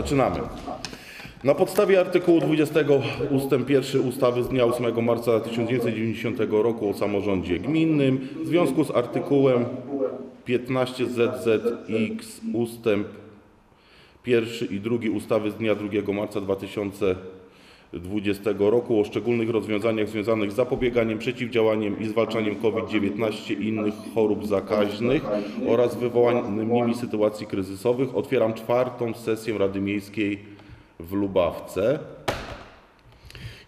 Zaczynamy. Na podstawie artykułu 20 ust. 1 ustawy z dnia 8 marca 1990 roku o samorządzie gminnym w związku z artykułem 15 ZZX ust. 1 i 2 ustawy z dnia 2 marca 2020 roku o szczególnych rozwiązaniach związanych z zapobieganiem, przeciwdziałaniem i zwalczaniem COVID-19 i innych chorób zakaźnych oraz wywołanymi sytuacji kryzysowych otwieram czwartą sesję Rady Miejskiej w Lubawce.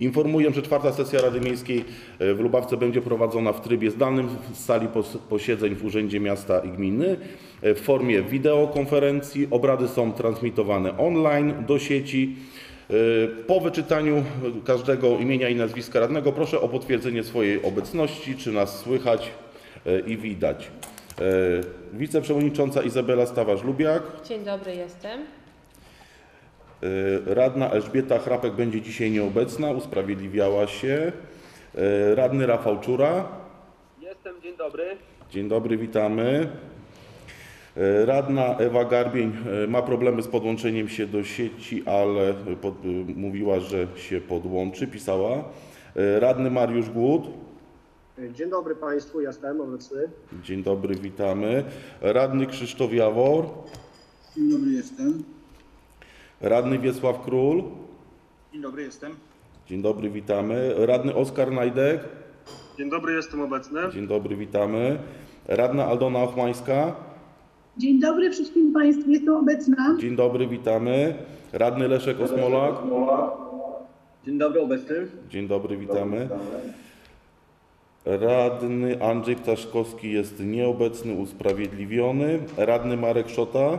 Informuję, że czwarta sesja Rady Miejskiej e, w Lubawce będzie prowadzona w trybie zdalnym w sali pos- posiedzeń w Urzędzie Miasta i Gminy e, w formie wideokonferencji. Obrady są transmitowane online do sieci. E, Po wyczytaniu każdego imienia i nazwiska radnego proszę o potwierdzenie swojej obecności, czy nas słychać e, i widać. E, Wiceprzewodnicząca Izabela Stawarz-Lubiak. Dzień dobry, jestem. Radna Elżbieta Chrapek będzie dzisiaj nieobecna, usprawiedliwiała się. Radny Rafał Czura. Jestem, dzień dobry. Dzień dobry, witamy. E, Radna Ewa Garbień e, ma problemy z podłączeniem się do sieci, ale pod, e, mówiła, że się podłączy, pisała. Radny Mariusz Głód. Dzień dobry Państwu, jestem obecny. Dzień dobry, witamy. Radny Krzysztof Jawor. Dzień dobry, jestem. Radny Wiesław Król. Dzień dobry, jestem. Dzień dobry, witamy. Radny Oskar Najdek. Dzień dobry, jestem obecny. Dzień dobry, witamy. Radna Aldona Ochmańska. Dzień dobry wszystkim Państwu, jestem obecna. Dzień dobry, witamy. Radny Leszek Osmolak. Dzień dobry, obecny. Dzień dobry, witamy. Radny Andrzej Ptaszkowski jest nieobecny, usprawiedliwiony. Radny Marek Szota.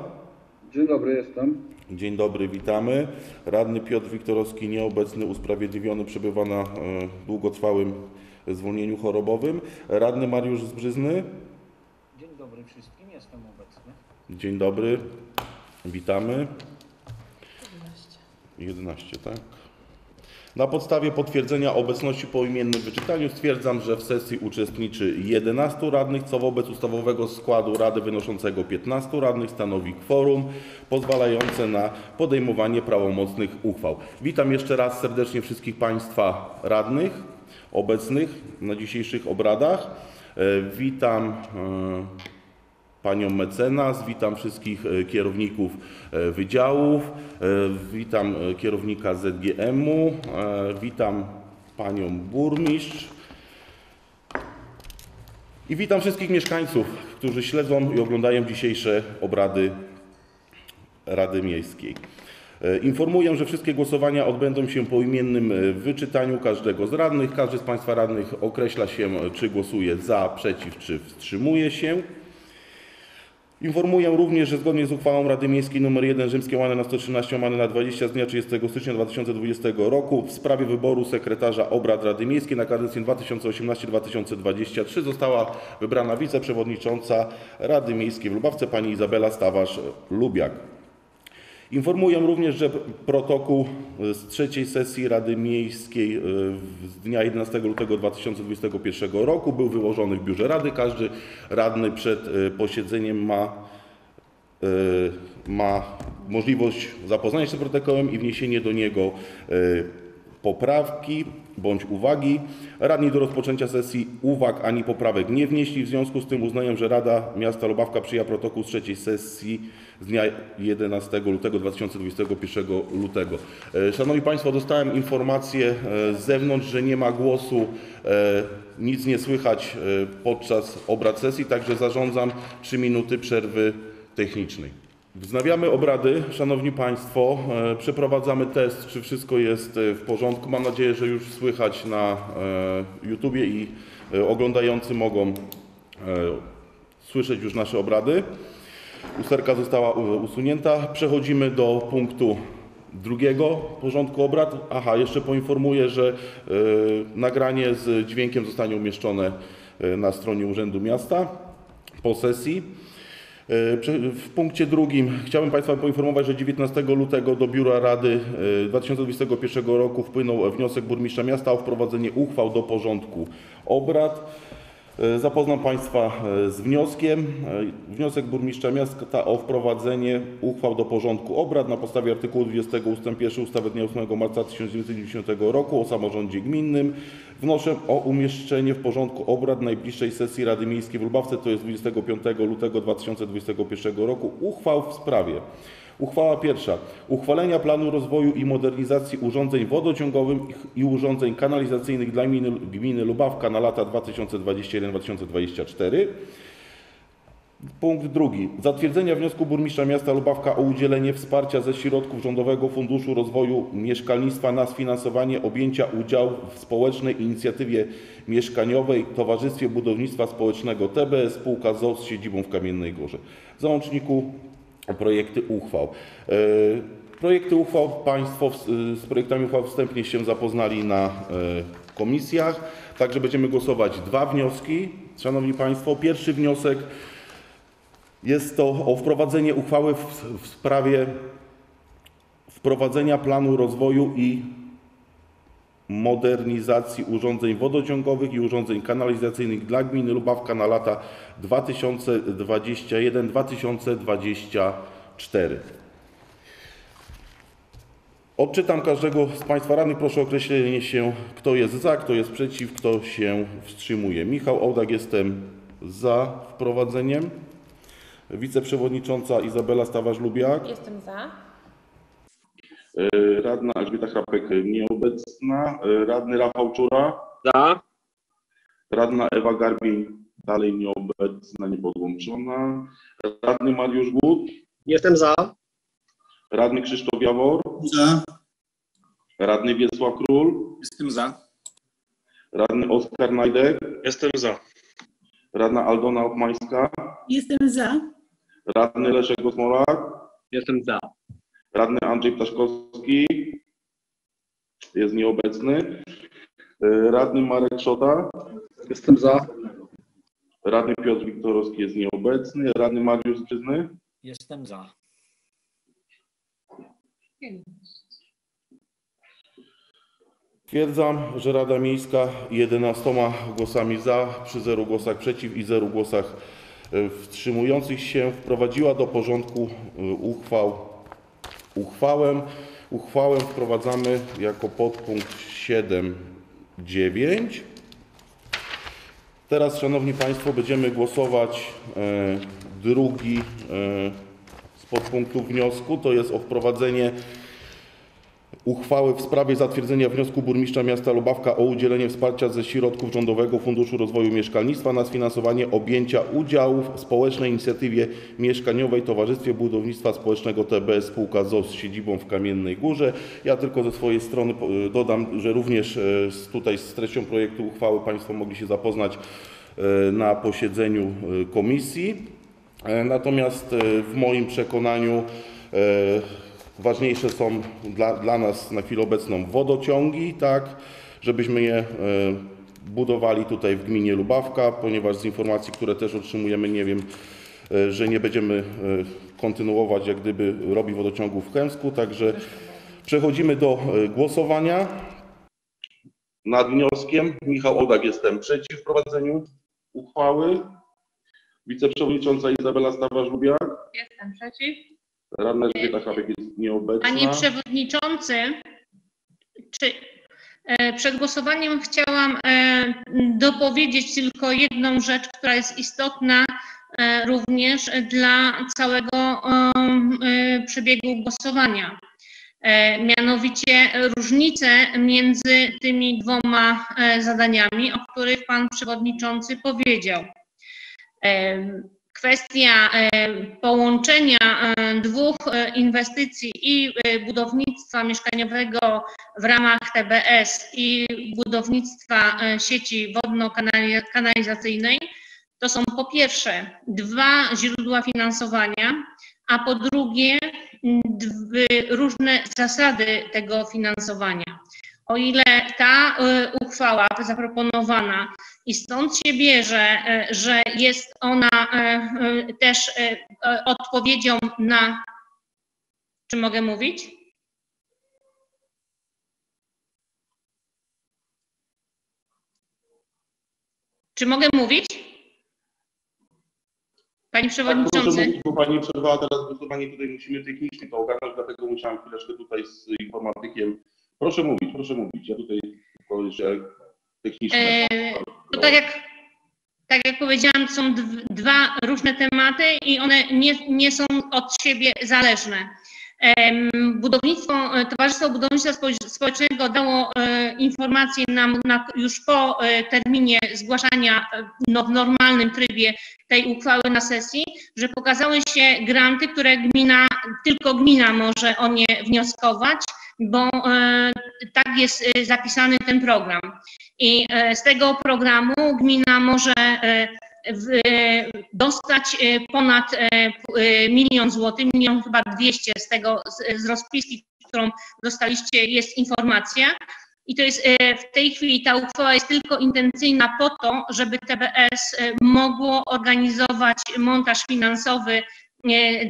Dzień dobry, jestem. Dzień dobry, witamy. Radny Piotr Wiktorowski nieobecny, usprawiedliwiony, przebywa na e, długotrwałym zwolnieniu chorobowym. Radny Mariusz Zbrzyzny. Dzień dobry wszystkim. Dzień dobry, witamy. 11, tak. Na podstawie potwierdzenia obecności po imiennym wyczytaniu stwierdzam, że w sesji uczestniczy 11 radnych, co wobec ustawowego składu Rady wynoszącego 15 radnych stanowi kworum pozwalające na podejmowanie prawomocnych uchwał. Witam jeszcze raz serdecznie wszystkich Państwa radnych obecnych na dzisiejszych obradach. E, Witam e, panią mecenas, witam wszystkich e, kierowników e, wydziałów, e, witam kierownika ZGM-u, witam panią burmistrz i witam wszystkich mieszkańców, którzy śledzą i oglądają dzisiejsze obrady Rady Miejskiej. Informuję, że wszystkie głosowania odbędą się po imiennym wyczytaniu każdego z radnych. Każdy z Państwa radnych określa się, czy głosuje za, przeciw, czy wstrzymuje się. Informuję również, że zgodnie z uchwałą Rady Miejskiej nr 1 rzymskie łane na 113 łane na 20 z dnia 30 stycznia 2020 roku w sprawie wyboru sekretarza obrad Rady Miejskiej na kadencję 2018-2023 została wybrana wiceprzewodnicząca Rady Miejskiej w Lubawce pani Izabela Stawarz-Lubiak. Informuję również, że protokół z trzeciej sesji Rady Miejskiej e, z dnia 11 lutego 2021 roku był wyłożony w biurze Rady. Każdy radny przed e, posiedzeniem ma, e, ma możliwość zapoznania się z protokołem i wniesienie do niego e, poprawki bądź uwagi. Radni do rozpoczęcia sesji uwag ani poprawek nie wnieśli. W związku z tym uznaję, że Rada Miasta Lubawka przyjęła protokół z trzeciej sesji z dnia 11 lutego 2021 lutego. E, Szanowni Państwo, dostałem informację e, z zewnątrz, że nie ma głosu, e, nic nie słychać podczas obrad sesji, także zarządzam 3 minuty przerwy technicznej. Wznawiamy obrady, Szanowni Państwo. E, Przeprowadzamy test, czy wszystko jest e, w porządku. Mam nadzieję, że już słychać na e, YouTubie i oglądający mogą słyszeć już nasze obrady. Usterka została usunięta. Przechodzimy do punktu drugiego porządku obrad. Aha, jeszcze poinformuję, że nagranie z dźwiękiem zostanie umieszczone na stronie Urzędu Miasta po sesji. E, W punkcie drugim chciałbym Państwa poinformować, że 19 lutego do Biura Rady e, 2021 roku wpłynął wniosek burmistrza miasta o wprowadzenie uchwał do porządku obrad. E, Zapoznam Państwa e, z wnioskiem. E, Wniosek burmistrza miasta o wprowadzenie uchwał do porządku obrad na podstawie artykułu 20 ust. 1 ustawy dnia 8 marca 1990 roku o samorządzie gminnym. Wnoszę o umieszczenie w porządku obrad najbliższej sesji Rady Miejskiej w Lubawce, to jest 25 lutego 2021 roku, uchwał w sprawie Uchwała pierwsza. Uchwalenia planu rozwoju i modernizacji urządzeń wodociągowych i urządzeń kanalizacyjnych dla gminy, gminy Lubawka na lata 2021-2024. Punkt drugi. Zatwierdzenia wniosku burmistrza miasta Lubawka o udzielenie wsparcia ze środków Rządowego Funduszu Rozwoju Mieszkalnictwa na sfinansowanie objęcia udziału w społecznej inicjatywie mieszkaniowej Towarzystwie Budownictwa Społecznego TBS spółka ZOO z siedzibą w Kamiennej Górze. W załączniku projekty uchwał. E, Projekty uchwał Państwo z projektami uchwał wstępnie się zapoznali na e, komisjach, także będziemy głosować dwa wnioski. Szanowni Państwo, pierwszy wniosek jest to o wprowadzenie uchwały w, w sprawie wprowadzenia planu rozwoju i modernizacji urządzeń wodociągowych i urządzeń kanalizacyjnych dla gminy Lubawka na lata 2021-2024. Odczytam każdego z Państwa radnych. Proszę o określenie się, kto jest za, kto jest przeciw, kto się wstrzymuje. Michał Ołdak, jestem za wprowadzeniem. Wiceprzewodnicząca Izabela Stawarz-Lubiak. Jestem za. E, Radna Elżbieta Chrapek nieobecna. E, Radny Rafał Czura. Za. Radna Ewa Garbień dalej nieobecna, niepodłączona. Radny Mariusz Gut. Jestem za. Radny Krzysztof Jawor. Za. Radny Wiesław Król. Jestem za. Radny Oskar Najdek. Jestem za. Radna Aldona Ochmańska. Jestem za. Radny Leszek Osmolak. Jestem za. Radny Andrzej Ptaszkowski. Jest nieobecny. E, Radny Marek Szota. Jestem za. Radny Piotr Wiktorowski jest nieobecny. Radny Mariusz Przyzny. Jestem za. Stwierdzam, że Rada Miejska 11 głosami za, przy 0 głosach przeciw i 0 głosach e, wstrzymujących się wprowadziła do porządku e, uchwał uchwałę. Uchwałę wprowadzamy jako podpunkt 7.9. Teraz, Szanowni Państwo, będziemy głosować e, drugi e, z podpunktów wniosku, to jest o wprowadzenie uchwały w sprawie zatwierdzenia wniosku burmistrza miasta Lubawka o udzielenie wsparcia ze środków Rządowego Funduszu Rozwoju Mieszkalnictwa na sfinansowanie objęcia udziałów w społecznej inicjatywie mieszkaniowej Towarzystwie Budownictwa Społecznego TBS spółka ZOS z siedzibą w Kamiennej Górze. Ja tylko ze swojej strony dodam, że również e, tutaj z treścią projektu uchwały Państwo mogli się zapoznać e, na posiedzeniu e, komisji. Natomiast w moim przekonaniu ważniejsze są dla, dla nas na chwilę obecną wodociągi, tak, żebyśmy je e, budowali tutaj w gminie Lubawka, ponieważ z informacji, które też otrzymujemy, nie wiem, e, że nie będziemy e, kontynuować jak gdyby robi wodociągów w Chemsku, także przechodzimy do głosowania. Nad wnioskiem Michał Odak jestem przeciw wprowadzeniu uchwały. Wiceprzewodnicząca Izabela Stawarz-Lubiak. Jestem przeciw. Radna Elżbieta Chrapek jest nieobecna. Panie Przewodniczący, czy e, przed głosowaniem chciałam e, dopowiedzieć tylko jedną rzecz, która jest istotna e, również dla całego przebiegu głosowania. Mianowicie różnice między tymi dwoma zadaniami, o których Pan Przewodniczący powiedział. Kwestia e, połączenia e, dwóch e, inwestycji i budownictwa mieszkaniowego w ramach TBS i budownictwa sieci wodno-kanalizacyjnej to są po pierwsze dwa źródła finansowania, a po drugie różne zasady tego finansowania. O ile ta e, uchwała zaproponowana i stąd się bierze, e, że jest ona e, też odpowiedzią na. Czy mogę mówić? Czy mogę mówić? Panie Tak, Przewodniczący. mówić, bo Pani przerwała teraz głosowanie, tutaj musimy technicznie to ogarnąć, dlatego musiałem chwileczkę tutaj z informatykiem. Proszę mówić, proszę mówić. Ja tutaj tylko jeszcze technicznie. E, To tak jak, tak jak powiedziałam, są dw- dwa różne tematy i one nie, nie są od siebie zależne. Budownictwo, e, Towarzystwo Budownictwa Społecz- Społecznego dało e, informację nam na, już po e, terminie zgłaszania no, w normalnym trybie tej uchwały na sesji, że pokazały się granty, które gmina, tylko gmina może o nie wnioskować, bo tak jest e, zapisany ten program. I e, z tego programu gmina może e, e, dostać ponad milion złotych, milion chyba dwieście z tego, z, z rozpiski, którą dostaliście, jest informacja. I to jest w tej chwili ta uchwała jest tylko intencyjna po to, żeby TBS mogło organizować montaż finansowy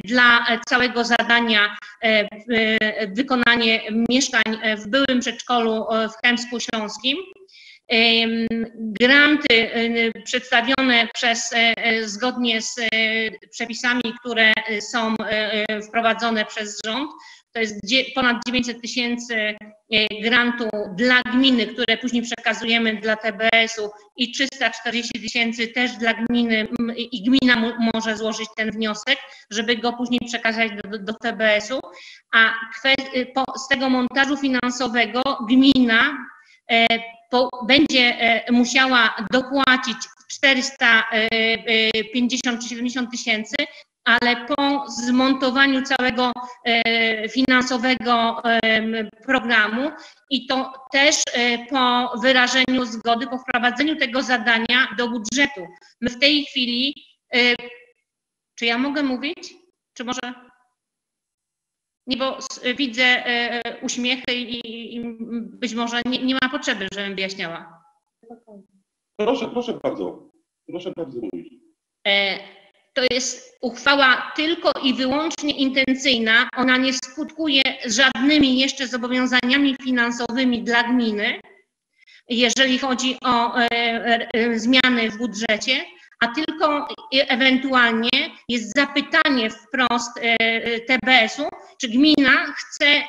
dla e, całego zadania e, e, wykonanie mieszkań w byłym przedszkolu w Chemsku Śląskim. Granty przedstawione przez, zgodnie z przepisami, które są wprowadzone przez rząd, to jest ponad 900 tysięcy grantu dla gminy, które później przekazujemy dla TBS-u i 340 tysięcy też dla gminy i gmina może złożyć ten wniosek, żeby go później przekazać do, do, TBS-u, a kwe- po, z tego montażu finansowego gmina e, po, będzie e, musiała dopłacić 450 czy 70 tysięcy, ale po zmontowaniu całego e, finansowego programu i to też e, po wyrażeniu zgody, po wprowadzeniu tego zadania do budżetu. My w tej chwili, e, czy ja mogę mówić? Czy może? Nie, bo widzę uśmiechy i, i być może nie, nie ma potrzeby, żebym wyjaśniała. Proszę, proszę bardzo. Proszę bardzo mówić. E, To jest uchwała tylko i wyłącznie intencyjna. Ona nie skutkuje żadnymi jeszcze zobowiązaniami finansowymi dla gminy, jeżeli chodzi o e, e, zmiany w budżecie, a tylko e, ewentualnie jest zapytanie wprost e, e, TBS-u, czy gmina chce e,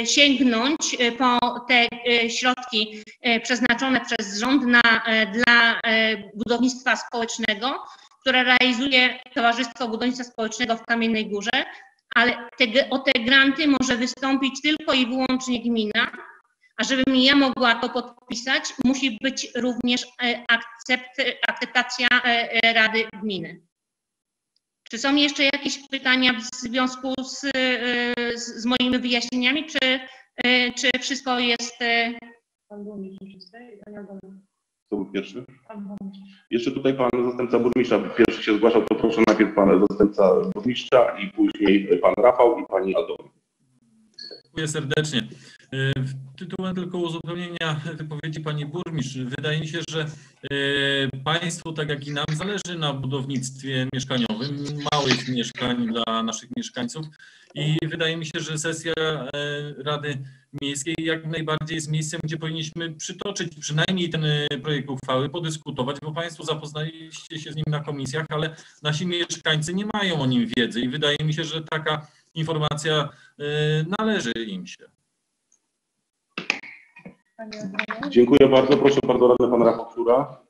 e, sięgnąć e, po te e, środki e, przeznaczone przez rząd na, e, dla e, budownictwa społecznego, które realizuje Towarzystwo Budownictwa Społecznego w Kamiennej Górze, ale te, o te granty może wystąpić tylko i wyłącznie gmina, a żebym ja mogła to podpisać, musi być również e, akcept, akceptacja e, e, Rady Gminy. Czy są jeszcze jakieś pytania w związku z, z, z moimi wyjaśnieniami, czy, czy wszystko jest e, Kto był pierwszy? Jeszcze tutaj pan zastępca burmistrza pierwszy się zgłaszał, to proszę najpierw pan zastępca burmistrza i później pan Rafał i pani Adam. Dziękuję serdecznie. Y, Tytułem tylko uzupełnienia wypowiedzi pani burmistrz. Wydaje mi się, że y, państwu, tak jak i nam, zależy na budownictwie mieszkaniowym, małych mieszkań dla naszych mieszkańców i wydaje mi się, że sesja y, Rady Miejskiej jak najbardziej jest miejscem, gdzie powinniśmy przytoczyć przynajmniej ten y, projekt uchwały, podyskutować, bo państwo zapoznaliście się z nim na komisjach, ale nasi mieszkańcy nie mają o nim wiedzy i wydaje mi się, że taka informacja y, należy im się. Dziękuję bardzo. Proszę bardzo radny pan Rafał.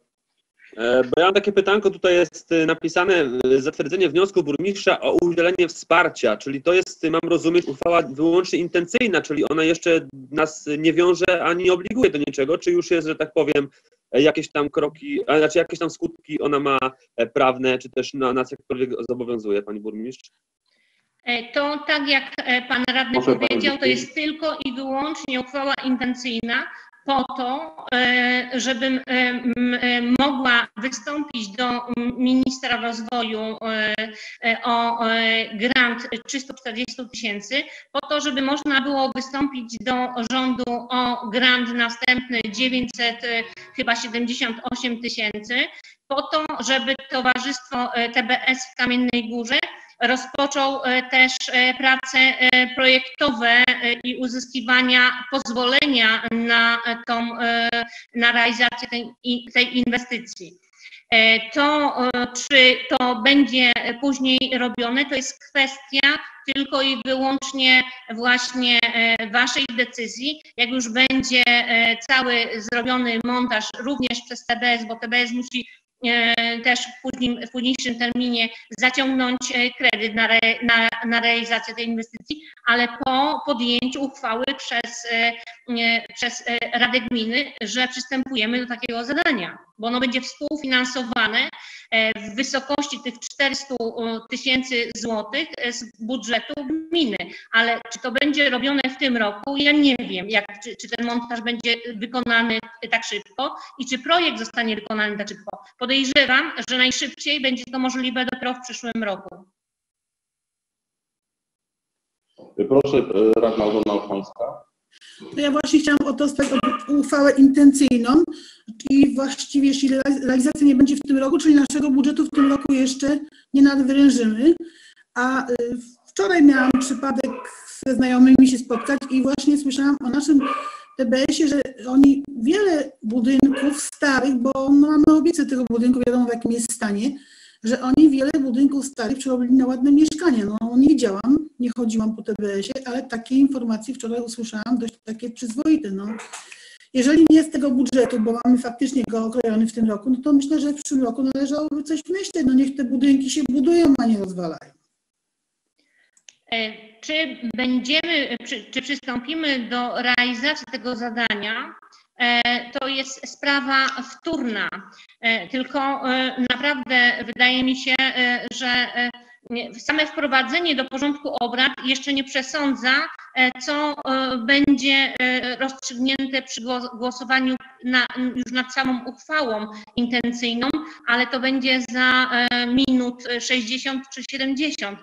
E, Bo ja mam takie pytanko, tutaj jest y, napisane y, zatwierdzenie wniosku burmistrza o udzielenie wsparcia, czyli to jest, mam rozumieć, uchwała wyłącznie intencyjna, czyli ona jeszcze nas nie wiąże ani obliguje do niczego, czy już jest, że tak powiem, e, jakieś tam kroki, a znaczy jakieś tam skutki ona ma e, prawne, czy też na, nas jakkolwiek zobowiązuje, pani burmistrz? E, To tak jak e, pan radny Proszę powiedział, to jest tylko i wyłącznie uchwała intencyjna po to, e, żebym e, e, mogła wystąpić do ministra rozwoju o grant 340 tysięcy, po to, żeby można było wystąpić do rządu o grant następny 900 e, chyba 78 tysięcy, po to, żeby Towarzystwo TBS w Kamiennej Górze rozpoczął e, też e, prace e, projektowe i uzyskiwania pozwolenia na tą, na realizację tej, tej inwestycji. To, czy to będzie później robione, to jest kwestia tylko i wyłącznie właśnie Waszej decyzji. Jak już będzie cały zrobiony montaż również przez TBS, bo TBS musi też w, późnym, w późniejszym terminie zaciągnąć e, kredyt na, re, na, na realizację tej inwestycji, ale po podjęciu uchwały przez, e, przez e, Radę Gminy, że przystępujemy do takiego zadania, bo ono będzie współfinansowane e, w wysokości tych 400 tysięcy złotych e, z budżetu gminy. Ale czy to będzie robione w tym roku, ja nie wiem, jak, czy, czy ten montaż będzie wykonany tak szybko i czy projekt zostanie wykonany tak szybko. Podejrzewam, że najszybciej będzie to możliwe dopiero w przyszłym roku. Proszę, e, radna Aldona Ochońska. To ja właśnie chciałam o to uchwałę intencyjną i właściwie jeśli realiz- realizacja nie będzie w tym roku, czyli naszego budżetu w tym roku jeszcze nie nadwyrężymy, a y, wczoraj miałam przypadek ze znajomymi się spotkać i właśnie słyszałam o naszym TBS-ie, że oni wiele budynków starych, bo no mamy obiecę tego budynku, wiadomo w jakim jest stanie, że oni wiele budynków starych przerobili na ładne mieszkania. No nie widziałam, nie chodziłam po TBS-ie, ale takie informacje wczoraj usłyszałam, dość takie przyzwoite. No. Jeżeli nie z tego budżetu, bo mamy faktycznie go okrojony w tym roku, no to myślę, że w przyszłym roku należałoby coś myśleć. No niech te budynki się budują, a nie rozwalają. E, Czy będziemy, czy, czy przystąpimy do realizacji tego zadania? E, To jest sprawa wtórna. E, Tylko e, naprawdę wydaje mi się, że same wprowadzenie do porządku obrad jeszcze nie przesądza, co będzie rozstrzygnięte przy głos- głosowaniu na, już nad samą uchwałą intencyjną, ale to będzie za minut 60 czy 70.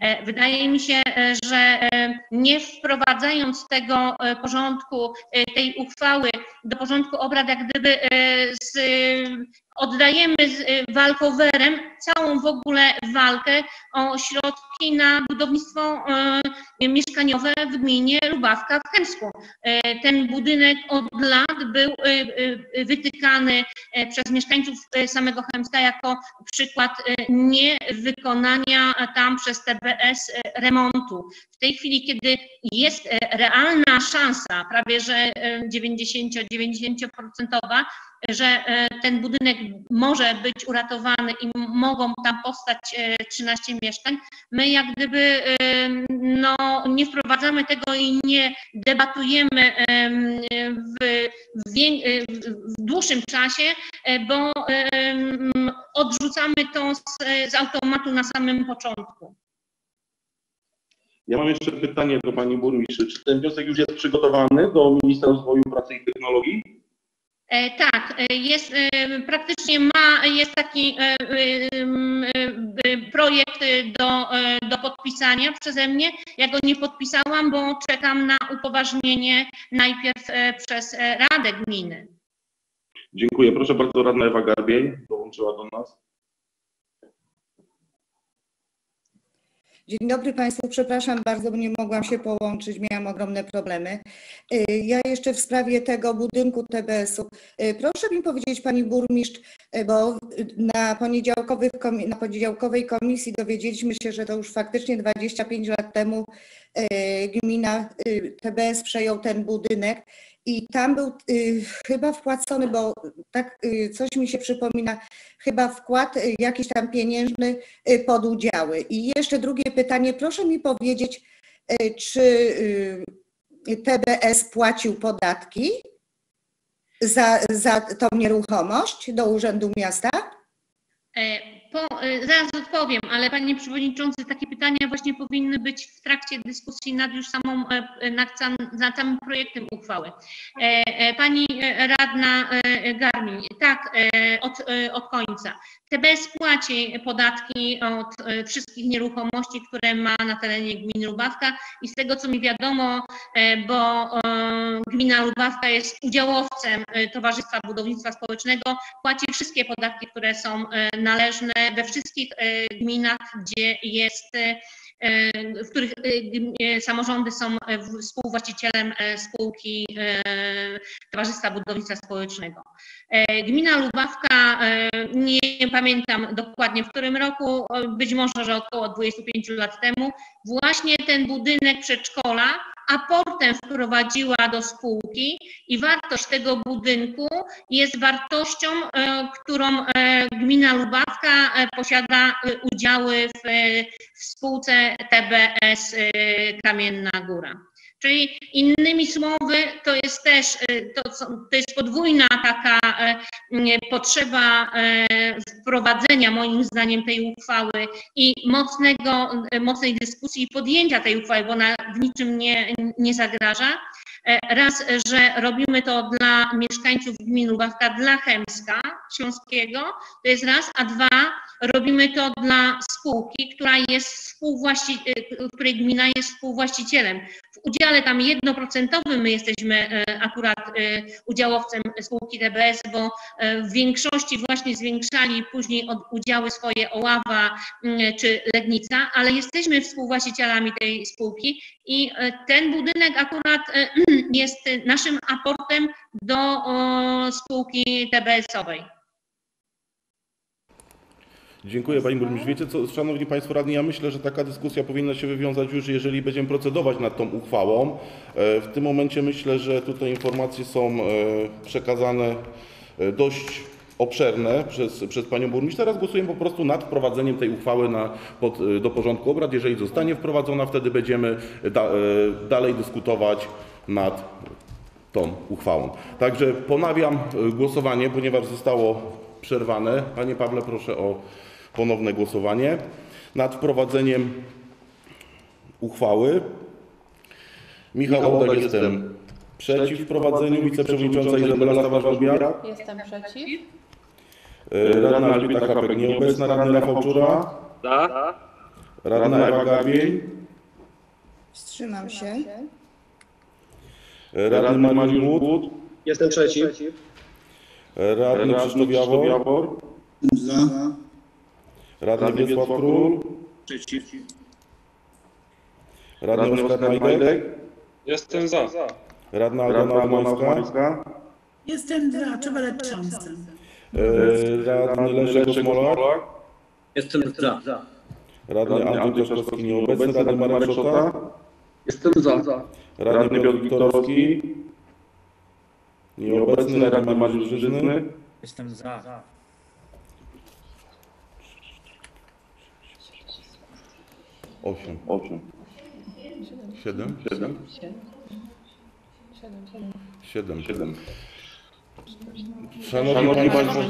E, Wydaje mi się, że nie wprowadzając tego porządku, tej uchwały do porządku obrad, jak gdyby e, z, oddajemy z e, walkowerem całą w ogóle walkę o środki na budownictwo e, mieszkaniowe w gminie Lubawka w Chemsku. E, Ten budynek od lat był wytykany przez mieszkańców samego Chemska jako przykład niewykonania tam przez TBS remontu. W tej chwili, kiedy jest realna szansa, prawie że e, 90-90%, że e, ten budynek może być uratowany i mogą tam powstać e, 13 mieszkań, my jak gdyby e, no, nie wprowadzamy tego i nie debatujemy em, w, w, e, dłuższym czasie, e, bo odrzucamy to z, z automatu na samym początku. Ja mam jeszcze pytanie do pani burmistrz. Czy ten wniosek już jest przygotowany do Ministra Rozwoju Pracy i Technologii? E, Tak, e, jest e, praktycznie ma, jest taki projekt do, do podpisania przeze mnie. Ja go nie podpisałam, bo czekam na upoważnienie najpierw przez Radę Gminy. Dziękuję. Proszę bardzo, radna Ewa Garbiej dołączyła do nas. Dzień dobry Państwu, przepraszam bardzo, bo nie mogłam się połączyć, miałam ogromne problemy. Y, Ja jeszcze w sprawie tego budynku TBS-u. y, Proszę mi powiedzieć Pani Burmistrz, y, bo na, poniedziałkowych, na poniedziałkowej komisji dowiedzieliśmy się, że to już faktycznie 25 lat temu gmina TBS przejął ten budynek i tam był y, chyba wpłacony, bo tak y, coś mi się przypomina, chyba wkład y, jakiś tam pieniężny y, pod udziały. I jeszcze drugie pytanie, proszę mi powiedzieć, y, czy y, TBS płacił podatki za, za tą nieruchomość do Urzędu Miasta? Po, e, zaraz odpowiem, ale panie przewodniczący, takie pytania właśnie powinny być w trakcie dyskusji nad już samą, e, nad, sam, nad samym projektem uchwały. E, Pani radna Garmin, tak, od, od końca. TBS płaci podatki od wszystkich nieruchomości, które ma na terenie gminy Lubawka i z tego co mi wiadomo, bo gmina Lubawka jest udziałowcem Towarzystwa Budownictwa Społecznego, płaci wszystkie podatki, które są należne we wszystkich e, gminach, gdzie jest, e, w których e, samorządy są współwłaścicielem spółki Towarzystwa Budownictwa Społecznego. Gmina Lubawka, nie pamiętam dokładnie w którym roku, być może, że około 25 lat temu, właśnie ten budynek przedszkola aportem wprowadziła do spółki i wartość tego budynku jest wartością, e, którą e, gmina Lubawka e, posiada udziały w, w spółce TBS Kamienna Góra. Czyli innymi słowy, to jest też, e, to, to jest podwójna taka e, potrzeba e, wprowadzenia moim zdaniem tej uchwały i mocnego, mocnej dyskusji i podjęcia tej uchwały, bo ona w niczym nie, nie zagraża. Raz, że robimy to dla mieszkańców gmin Lubawka, dla Chemska Śląskiego, to jest raz, a dwa, robimy to dla spółki, która jest współwłaści, której gmina jest współwłaścicielem. Udziale tam jednoprocentowym my jesteśmy e, akurat e, udziałowcem spółki TBS, bo e, w większości właśnie zwiększali później udziały swoje Oława mm, czy Legnica, ale jesteśmy współwłaścicielami tej spółki i ten budynek akurat jest naszym aportem do spółki TBS-owej. Dziękuję Pani Burmistrz. Wiecie co, Szanowni Państwo Radni, ja myślę, że taka dyskusja powinna się wywiązać już, jeżeli będziemy procedować nad tą uchwałą. E, W tym momencie myślę, że tutaj informacje są e, przekazane e, dość obszerne przez, przez Panią Burmistrz. Teraz głosujemy po prostu nad wprowadzeniem tej uchwały na, pod, do porządku obrad. Jeżeli zostanie wprowadzona, wtedy będziemy da, dalej dyskutować nad tą uchwałą. Także ponawiam głosowanie, ponieważ zostało przerwane. Panie Pawle, proszę o ponowne głosowanie nad wprowadzeniem uchwały. Michał Odak jestem przeciw wprowadzeniu, wiceprzewodnicząca Izabela Stawarz-Lubiak, Jestem przeciw. e, radna Elżbieta Kapek nieobecna, radny Rafał Czura, Za. radna Ewa Gabień, Wstrzymam się. e, radny Mariusz Łód, Jestem przeciw. e, radny Krzysztof Jawor, Za. Radny Wiesław Król, Przeciw. radny Oskar Najdek, Jestem za. radna Aldona Romańska, Jestem za, przewodniczącym. e, radny Leszek Smolak, Jestem za. radny Andrzej Czaszkowski nieobecny, radny Marek Szota, Jestem za. radny Piotr Wiktorowski, nieobecny, radny Mariusz Żyżyny, Jestem za. Osiem. Osiem. Siedem? Siedem? Siedem. Siedem. Szanowni Państwo,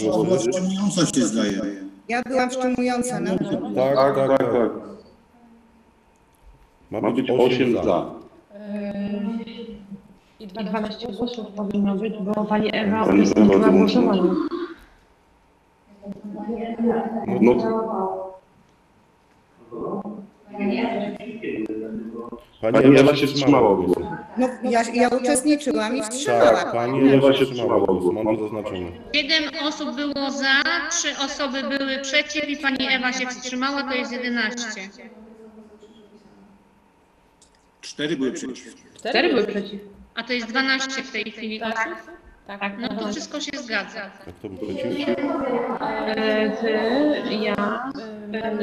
słowa głosować. wstrzymująca się zdaje. Ja byłam wstrzymująca. No. Tak, tak, tak. Ma być osiem za. I 12 głosów powinno być, bo pani Ewa uczestniczyła w głosowaniu. No, Pani Ewa się wstrzymała głosu. No, ja, ja uczestniczyłam i Tak, wstrzymałam. Pani Ewa się wstrzymała głosu, mam to zaznaczone. Siedem osób było za, trzy osoby były przeciw i pani Ewa się wstrzymała, to jest 11. Cztery były przeciw. Cztery były przeciw. A to jest 12 w tej chwili osób? Tak. No to wszystko się zgadza. Jak to był przeciw? E, Ty, ja,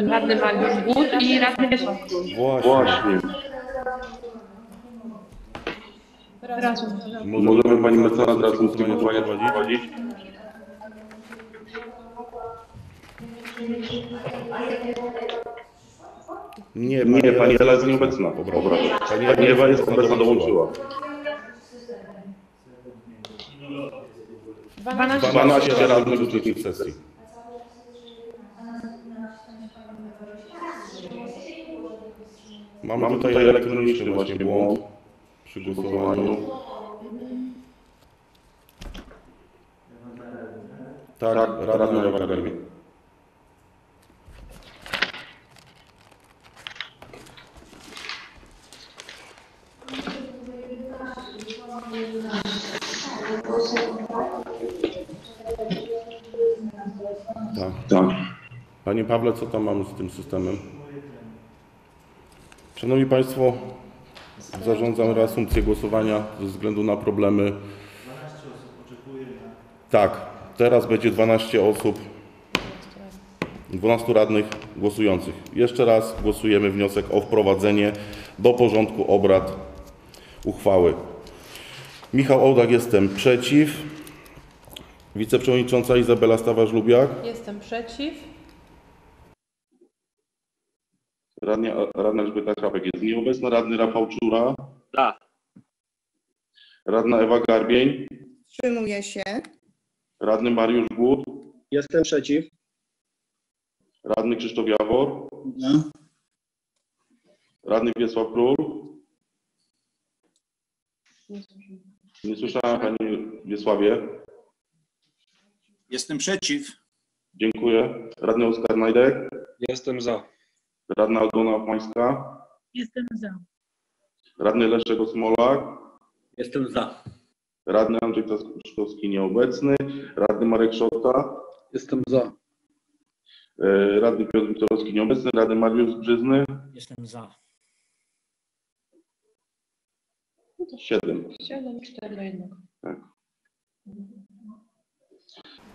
radny Mariusz Głód i radny Wiesław Król. Właśnie. Razem. Możemy Pani mecenas teraz głosowanie prowadzić? Nie, nie, Pani Ela jest nieobecna. Dobra. Pani Ewa jest obecna, dołączyła. 12. 12 radnych uczestników sesji. Mamy tutaj elektroniczny właśnie błąd przy głosowaniu. Tak, radna Ewa Garbie. Tak. Tak. Panie Pawle, co tam mamy z tym systemem? Szanowni Państwo, zarządzam reasumpcję głosowania ze względu na problemy. Tak, teraz będzie 12 osób, 12 radnych głosujących. Jeszcze raz głosujemy wniosek o wprowadzenie do porządku obrad uchwały. Michał Ołdak, jestem przeciw. Wiceprzewodnicząca Izabela Stawarz-Lubiak. Jestem przeciw. Radnia, radna Elżbieta Krapek jest nieobecna. Radny Rafał Czura. Za. Radna Ewa Garbień. Wstrzymuję się. Radny Mariusz Głód. Jestem przeciw. Radny Krzysztof Jawor. Za. Radny Wiesław Król. Nie słyszałem Pani Wiesławie. Jestem przeciw. Dziękuję. Radny Oskar Najdek. Jestem za. Radna Aldona Mańska. Jestem za. Radny Leszek Osmolak. Jestem za. Radny Andrzej Kaszkowski nieobecny. Radny Marek Szota. Jestem za. e, Radny Piotr Wiktorowski nieobecny. Radny Mariusz Brzyzny. Jestem za. Siedem. 7, 4 do 1.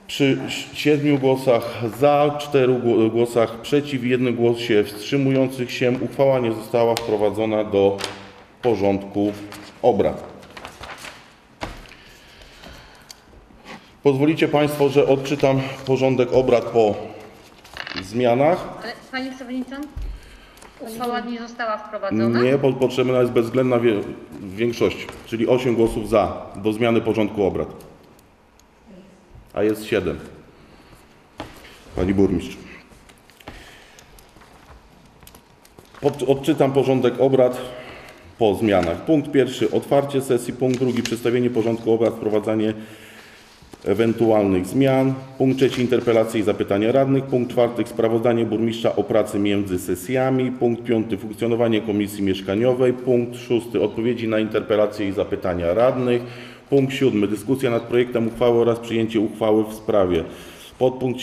Przy siedmiu głosach za, czteru gło- głosach przeciw i jednym głosie wstrzymujących się uchwała nie została wprowadzona do porządku obrad. Pozwolicie Państwo, że odczytam porządek obrad po zmianach. Ale Pani Przewodnicząca, uchwała nie została wprowadzona? Nie, bo potrzebna jest bezwzględna większość, czyli 8 głosów za do zmiany porządku obrad. A jest 7. Pani burmistrz. Odczytam porządek obrad po zmianach. Punkt pierwszy otwarcie sesji. Punkt drugi przedstawienie porządku obrad, wprowadzanie ewentualnych zmian. Punkt trzeci interpelacje i zapytania radnych. Punkt czwarty sprawozdanie burmistrza o pracy między sesjami. Punkt piąty funkcjonowanie komisji mieszkaniowej. Punkt szósty odpowiedzi na interpelacje i zapytania radnych. Punkt siódmy dyskusja nad projektem uchwały oraz przyjęcie uchwały w sprawie. Podpunkt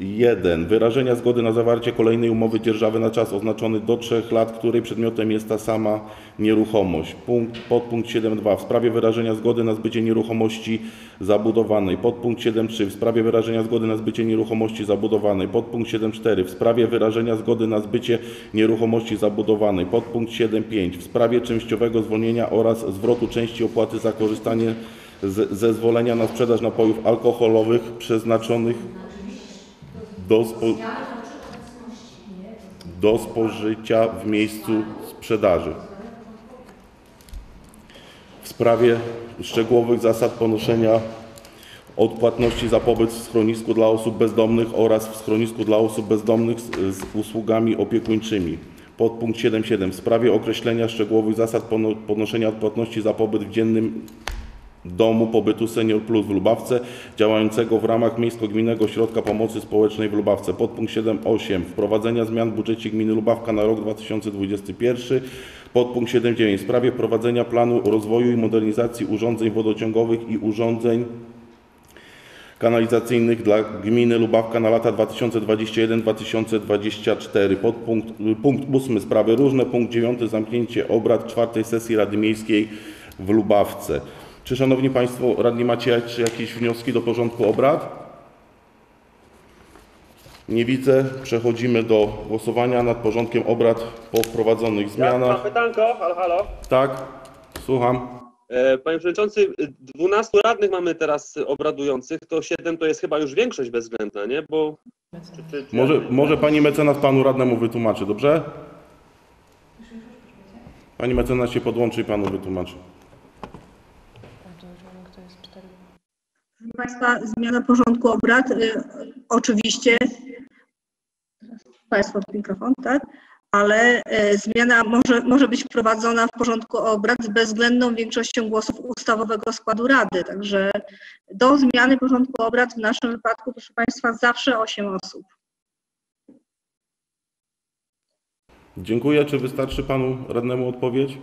7.1 wyrażenia zgody na zawarcie kolejnej umowy dzierżawy na czas oznaczony do 3 lat, której przedmiotem jest ta sama nieruchomość. Punkt, podpunkt 7.2 w sprawie wyrażenia zgody na zbycie nieruchomości zabudowanej. Podpunkt 7.3 w sprawie wyrażenia zgody na zbycie nieruchomości zabudowanej. Podpunkt 7.4 w sprawie wyrażenia zgody na zbycie nieruchomości zabudowanej. Podpunkt 7.5 w sprawie częściowego zwolnienia oraz zwrotu części opłaty za korzystanie z zezwolenia na sprzedaż napojów alkoholowych przeznaczonych do, spo, do spożycia w miejscu sprzedaży. W sprawie szczegółowych zasad ponoszenia odpłatności za pobyt w schronisku dla osób bezdomnych oraz w schronisku dla osób bezdomnych z, z usługami opiekuńczymi. Podpunkt 7.7 w sprawie określenia szczegółowych zasad pono, ponoszenia odpłatności za pobyt w dziennym domu pobytu Senior Plus w Lubawce, działającego w ramach Miejsko-Gminnego Ośrodka Pomocy Społecznej w Lubawce. Podpunkt 7.8. Wprowadzenia zmian w budżecie gminy Lubawka na rok 2021. Podpunkt 7.9. W sprawie wprowadzenia planu rozwoju i modernizacji urządzeń wodociągowych i urządzeń kanalizacyjnych dla gminy Lubawka na lata 2021-2024. Podpunkt punkt 8. Sprawy różne. Punkt 9. Zamknięcie obrad czwartej sesji Rady Miejskiej w Lubawce. Czy Szanowni Państwo Radni macie jakieś wnioski do porządku obrad? Nie widzę. Przechodzimy do głosowania nad porządkiem obrad po wprowadzonych Ja mam zmianach. pytanko, halo, halo. Tak, słucham. E, Panie Przewodniczący, 12 radnych mamy teraz obradujących, to 7 to jest chyba już większość bezwzględna, nie? Bo... Czy, czy, czy Może, może Pani mecenas Panu radnemu wytłumaczy, dobrze? Pani mecenas się podłączy i Panu wytłumaczy. Proszę Państwa, zmiana porządku obrad. y, Oczywiście, Państwo mikrofon, tak? Ale y, zmiana może, może być wprowadzona w porządku obrad z bezwzględną większością głosów ustawowego składu Rady. Także do zmiany porządku obrad w naszym wypadku, proszę Państwa, zawsze 8 osób. Dziękuję. Czy wystarczy Panu radnemu odpowiedź?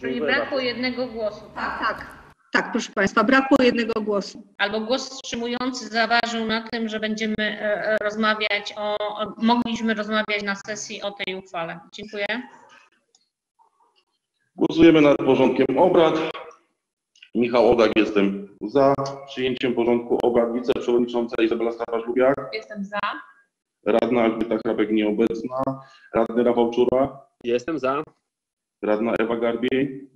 Czyli brakło jednego głosu. Tak, tak. Tak, proszę Państwa, brakło jednego głosu. Albo głos wstrzymujący zaważył na tym, że będziemy e, e, rozmawiać o, mogliśmy rozmawiać na sesji o tej uchwale. Dziękuję. Głosujemy nad porządkiem obrad. Michał Odak, jestem za przyjęciem porządku obrad. Wiceprzewodnicząca Izabela Stawarz-Lubiak, Jestem za. radna Agnieszka Hrabek nieobecna, radny Rafał Czura, Jestem za. radna Ewa Garbiej.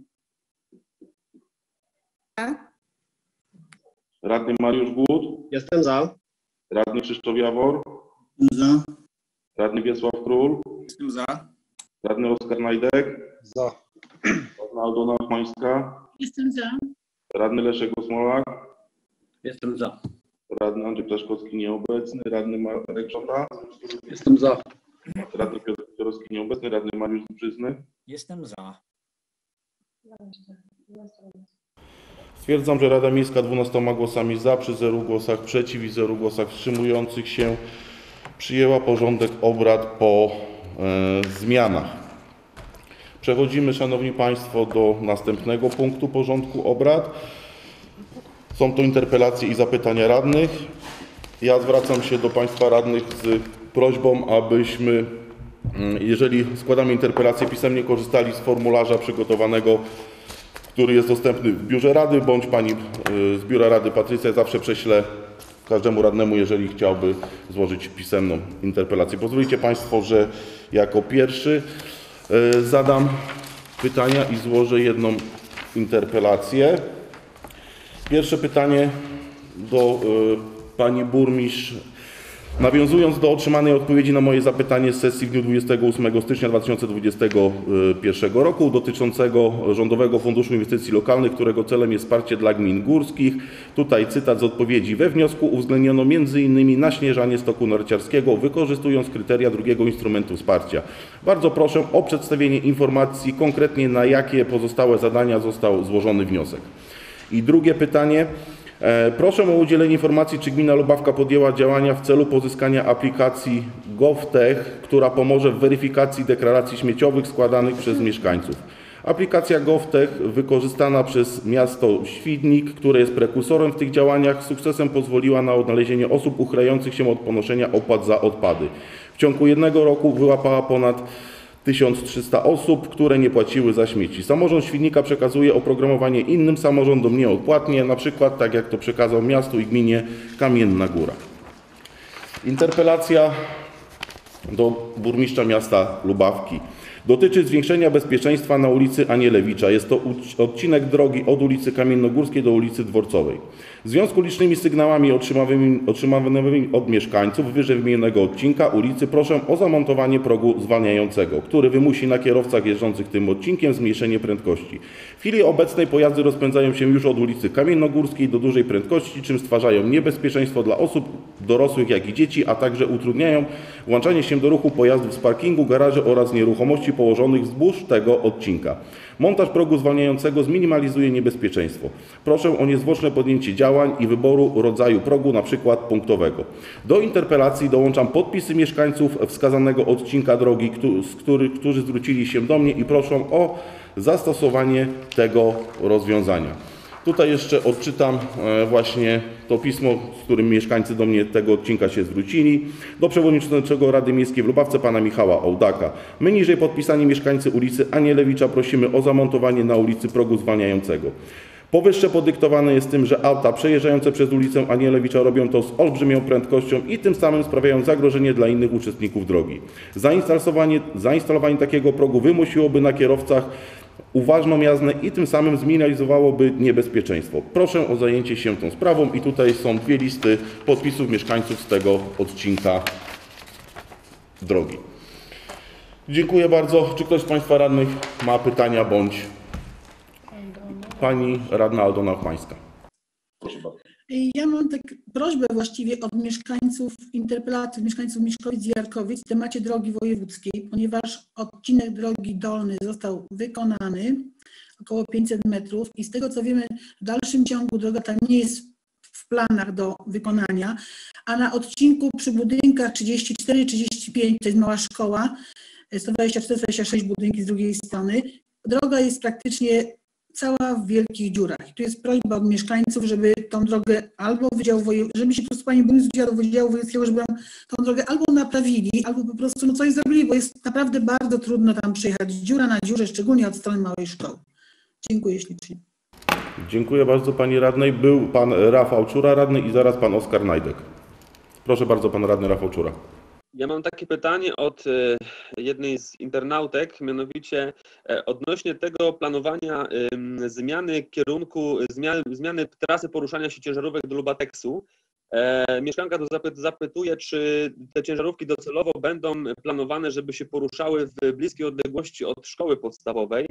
Radny Mariusz Głód, Jestem za. radny Krzysztof Jawor, Za. radny Wiesław Król, Jestem za. radny Oskar Najdek, Za. radna Aldona Ochmańska, Jestem za. radny Leszek Osmolak, Jestem za. radny Andrzej Ptaszkowski nieobecny, radny Marek Żota, Jestem za. radny Piotr Piorowski nieobecny, radny Mariusz Brzyzny. Jestem za. Stwierdzam, że Rada Miejska 12 głosami za, przy 0 głosach przeciw i 0 głosach wstrzymujących się przyjęła porządek obrad po e, zmianach. Przechodzimy, Szanowni Państwo, do następnego punktu porządku obrad. Są to interpelacje i zapytania radnych. Ja zwracam się do Państwa radnych z prośbą, abyśmy, mm, jeżeli składamy interpelacje pisemnie, korzystali z formularza przygotowanego który jest dostępny w biurze Rady, bądź pani y, z biura Rady Patrycja zawsze prześle każdemu radnemu, jeżeli chciałby złożyć pisemną interpelację. Pozwolicie Państwo, że jako pierwszy y, zadam pytania i złożę jedną interpelację. Pierwsze pytanie do y, pani burmistrz. Nawiązując do otrzymanej odpowiedzi na moje zapytanie z sesji w dniu 28 stycznia 2021 roku dotyczącego Rządowego Funduszu Inwestycji Lokalnych, którego celem jest wsparcie dla gmin górskich. Tutaj cytat z odpowiedzi. We wniosku uwzględniono m.in. naśnieżanie stoku narciarskiego, wykorzystując kryteria drugiego instrumentu wsparcia. Bardzo proszę o przedstawienie informacji konkretnie na jakie pozostałe zadania został złożony wniosek. I drugie pytanie. E, Proszę o udzielenie informacji, czy gmina Lubawka podjęła działania w celu pozyskania aplikacji GovTech, która pomoże w weryfikacji deklaracji śmieciowych składanych przez mieszkańców. Aplikacja GovTech wykorzystana przez miasto Świdnik, które jest prekursorem w tych działaniach, sukcesem pozwoliła na odnalezienie osób uchylających się od ponoszenia opłat za odpady. W ciągu jednego roku wyłapała ponad 1300 osób, które nie płaciły za śmieci. Samorząd Świdnika przekazuje oprogramowanie innym samorządom nieodpłatnie, na przykład tak jak to przekazał miastu i gminie Kamienna Góra. Interpelacja do burmistrza miasta Lubawki. Dotyczy zwiększenia bezpieczeństwa na ulicy Anielewicza. Jest to odcinek drogi od ulicy Kamiennogórskiej do ulicy Dworcowej. W związku z licznymi sygnałami otrzymanymi od mieszkańców wyżej wymienionego odcinka ulicy proszę o zamontowanie progu zwalniającego, który wymusi na kierowcach jeżdżących tym odcinkiem zmniejszenie prędkości. W chwili obecnej pojazdy rozpędzają się już od ulicy Kamiennogórskiej do dużej prędkości, czym stwarzają niebezpieczeństwo dla osób dorosłych, jak i dzieci, a także utrudniają włączanie się do ruchu pojazdów z parkingu, garaży oraz nieruchomości położonych wzdłuż tego odcinka. Montaż progu zwalniającego zminimalizuje niebezpieczeństwo. Proszę o niezwłoczne podjęcie działań i wyboru rodzaju progu, przykład punktowego. Do interpelacji dołączam podpisy mieszkańców wskazanego odcinka drogi, którzy zwrócili się do mnie i proszą o zastosowanie tego rozwiązania. Tutaj jeszcze odczytam e, właśnie to pismo, z którym mieszkańcy do mnie tego odcinka się zwrócili. Do przewodniczącego Rady Miejskiej w Lubawce, pana Michała Ołdaka. My niżej podpisani mieszkańcy ulicy Anielewicza prosimy o zamontowanie na ulicy progu zwalniającego. Powyższe podyktowane jest tym, że auta przejeżdżające przez ulicę Anielewicza robią to z olbrzymią prędkością i tym samym sprawiają zagrożenie dla innych uczestników drogi. Zainstalowanie, zainstalowanie takiego progu wymusiłoby na kierowcach uważną jazdę i tym samym zminimalizowałoby niebezpieczeństwo. Proszę o zajęcie się tą sprawą i tutaj są dwie listy podpisów mieszkańców z tego odcinka drogi. Dziękuję bardzo. Czy ktoś z Państwa radnych ma pytania bądź Pani radna Aldona Ochmańska. Proszę bardzo. Ja mam tak prośbę właściwie od mieszkańców, interpelacji mieszkańców Miszkowic i Jarkowic w temacie drogi wojewódzkiej, ponieważ odcinek drogi dolny został wykonany, około 500 metrów i z tego co wiemy w dalszym ciągu droga ta nie jest w planach do wykonania, a na odcinku przy budynkach 34-35, to jest mała szkoła, 124-126 budynki z drugiej strony, droga jest praktycznie cała w wielkich dziurach. I tu jest prośba od mieszkańców, żeby tą drogę albo Wydział żeby się tu z Pani Burmistrz Wydziału Wydziału Wojewódzkiego, żeby tą drogę albo naprawili, albo po prostu no coś zrobili, bo jest naprawdę bardzo trudno tam przejechać. Dziura na dziurze, szczególnie od strony małej szkoły. Dziękuję ślicznie. Dziękuję bardzo Pani Radnej. Był Pan Rafał Czura radny i zaraz Pan Oskar Najdek. Proszę bardzo Pan Radny Rafał Czura. Ja mam takie pytanie od e, jednej z internautek, mianowicie e, odnośnie tego planowania zmiany kierunku, zmiany, zmiany trasy poruszania się ciężarówek do Lubateksu. E, Mieszkanka to zapy- zapytuje, czy te ciężarówki docelowo będą planowane, żeby się poruszały w bliskiej odległości od szkoły podstawowej,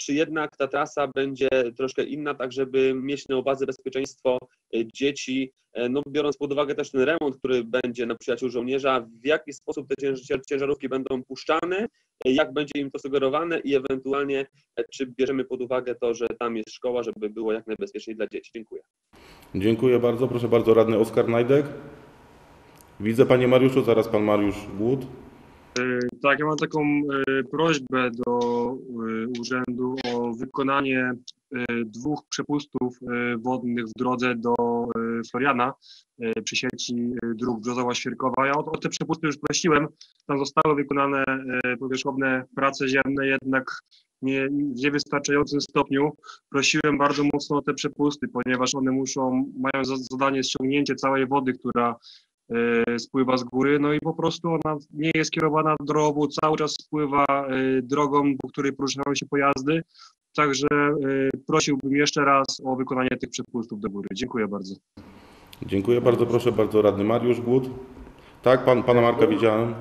czy jednak ta trasa będzie troszkę inna, tak żeby mieć na uwadze bezpieczeństwo e, dzieci, e, no biorąc pod uwagę też ten remont, który będzie na Przyjaciół Żołnierza, w jaki sposób te cięż- ciężarówki będą puszczane, e, jak będzie im to sugerowane i ewentualnie e, czy bierzemy pod uwagę to, że tam jest szkoła, żeby było jak najbezpieczniej dla dzieci. Dziękuję. Dziękuję bardzo. Proszę bardzo Radny Oskar Najdek. Widzę Panie Mariuszu, zaraz Pan Mariusz Głód. Tak, ja mam taką e, prośbę do e, urzędu o wykonanie e, dwóch przepustów e, wodnych w drodze do e, Floriana e, przy sieci e, dróg Brzozowa-Świerkowa. Ja o, o te przepusty już prosiłem, tam zostały wykonane e, powierzchowne prace ziemne, jednak nie, w niewystarczającym stopniu. Prosiłem bardzo mocno o te przepusty, ponieważ one muszą, mają za zadanie ściągnięcie całej wody, która e, spływa z góry, no i po prostu ona nie jest kierowana do rowu, cały czas spływa e, drogą, po której poruszają się pojazdy, także e, prosiłbym jeszcze raz o wykonanie tych przepustów do góry. Dziękuję bardzo. Dziękuję bardzo. Proszę bardzo Radny Mariusz Głód. Tak, pan, Pana Marka widziałem.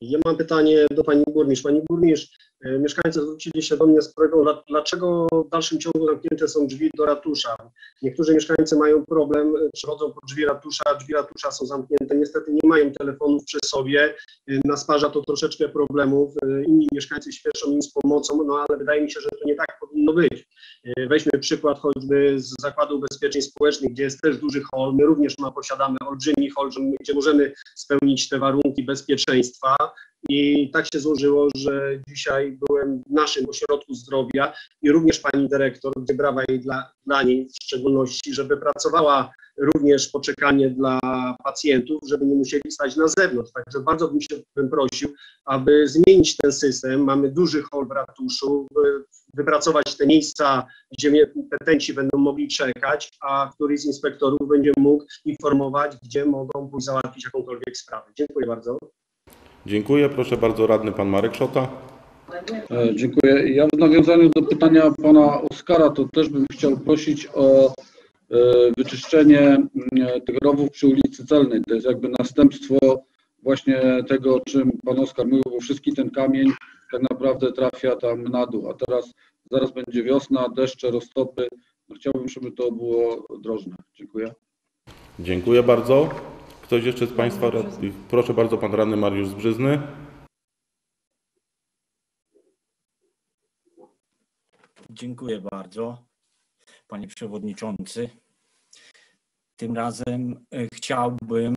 Ja mam pytanie do Pani Burmistrz. Pani Burmistrz, e, mieszkańcy zwrócili się do mnie z prośbą, dla- dlaczego w dalszym ciągu zamknięte są drzwi do ratusza. Niektórzy mieszkańcy mają problem, e, przychodzą po drzwi ratusza, drzwi ratusza są zamknięte, niestety nie mają telefonów przy sobie, e, nasparza to troszeczkę problemów, e, inni mieszkańcy śpieszą im z pomocą, no ale wydaje mi się, że to nie tak powinno być. E, Weźmy przykład choćby z Zakładu Ubezpieczeń Społecznych, gdzie jest też duży hol, my również ma, posiadamy olbrzymi hol, gdzie możemy spełnić te warunki bezpieczeństwa. I tak się złożyło, że dzisiaj byłem w naszym ośrodku zdrowia i również pani dyrektor, gdzie brawa jej dla, dla niej w szczególności, żeby pracowała również poczekanie dla pacjentów, żeby nie musieli stać na zewnątrz. Także bardzo bym się bym prosił, aby zmienić ten system. Mamy duży hol w ratuszu, wy- wypracować te miejsca, gdzie petenci będą mogli czekać, a któryś z inspektorów będzie mógł informować, gdzie mogą pójść załatwić jakąkolwiek sprawę. Dziękuję bardzo. Dziękuję. Proszę bardzo Radny Pan Marek Szota. E, Dziękuję. Ja w nawiązaniu do pytania pana Oskara, to też bym chciał prosić o e, wyczyszczenie mm, tych rowów przy ulicy Celnej. To jest jakby następstwo właśnie tego, o czym pan Oskar mówił, bo wszystki ten kamień tak naprawdę trafia tam na dół, a teraz zaraz będzie wiosna, deszcze, roztopy. No, chciałbym, żeby to było drożne. Dziękuję. Dziękuję bardzo. Ktoś jeszcze z Państwa radnych? Proszę bardzo Pan Radny Mariusz Zbrzyzny. Dziękuję bardzo, panie przewodniczący. Tym razem e, chciałbym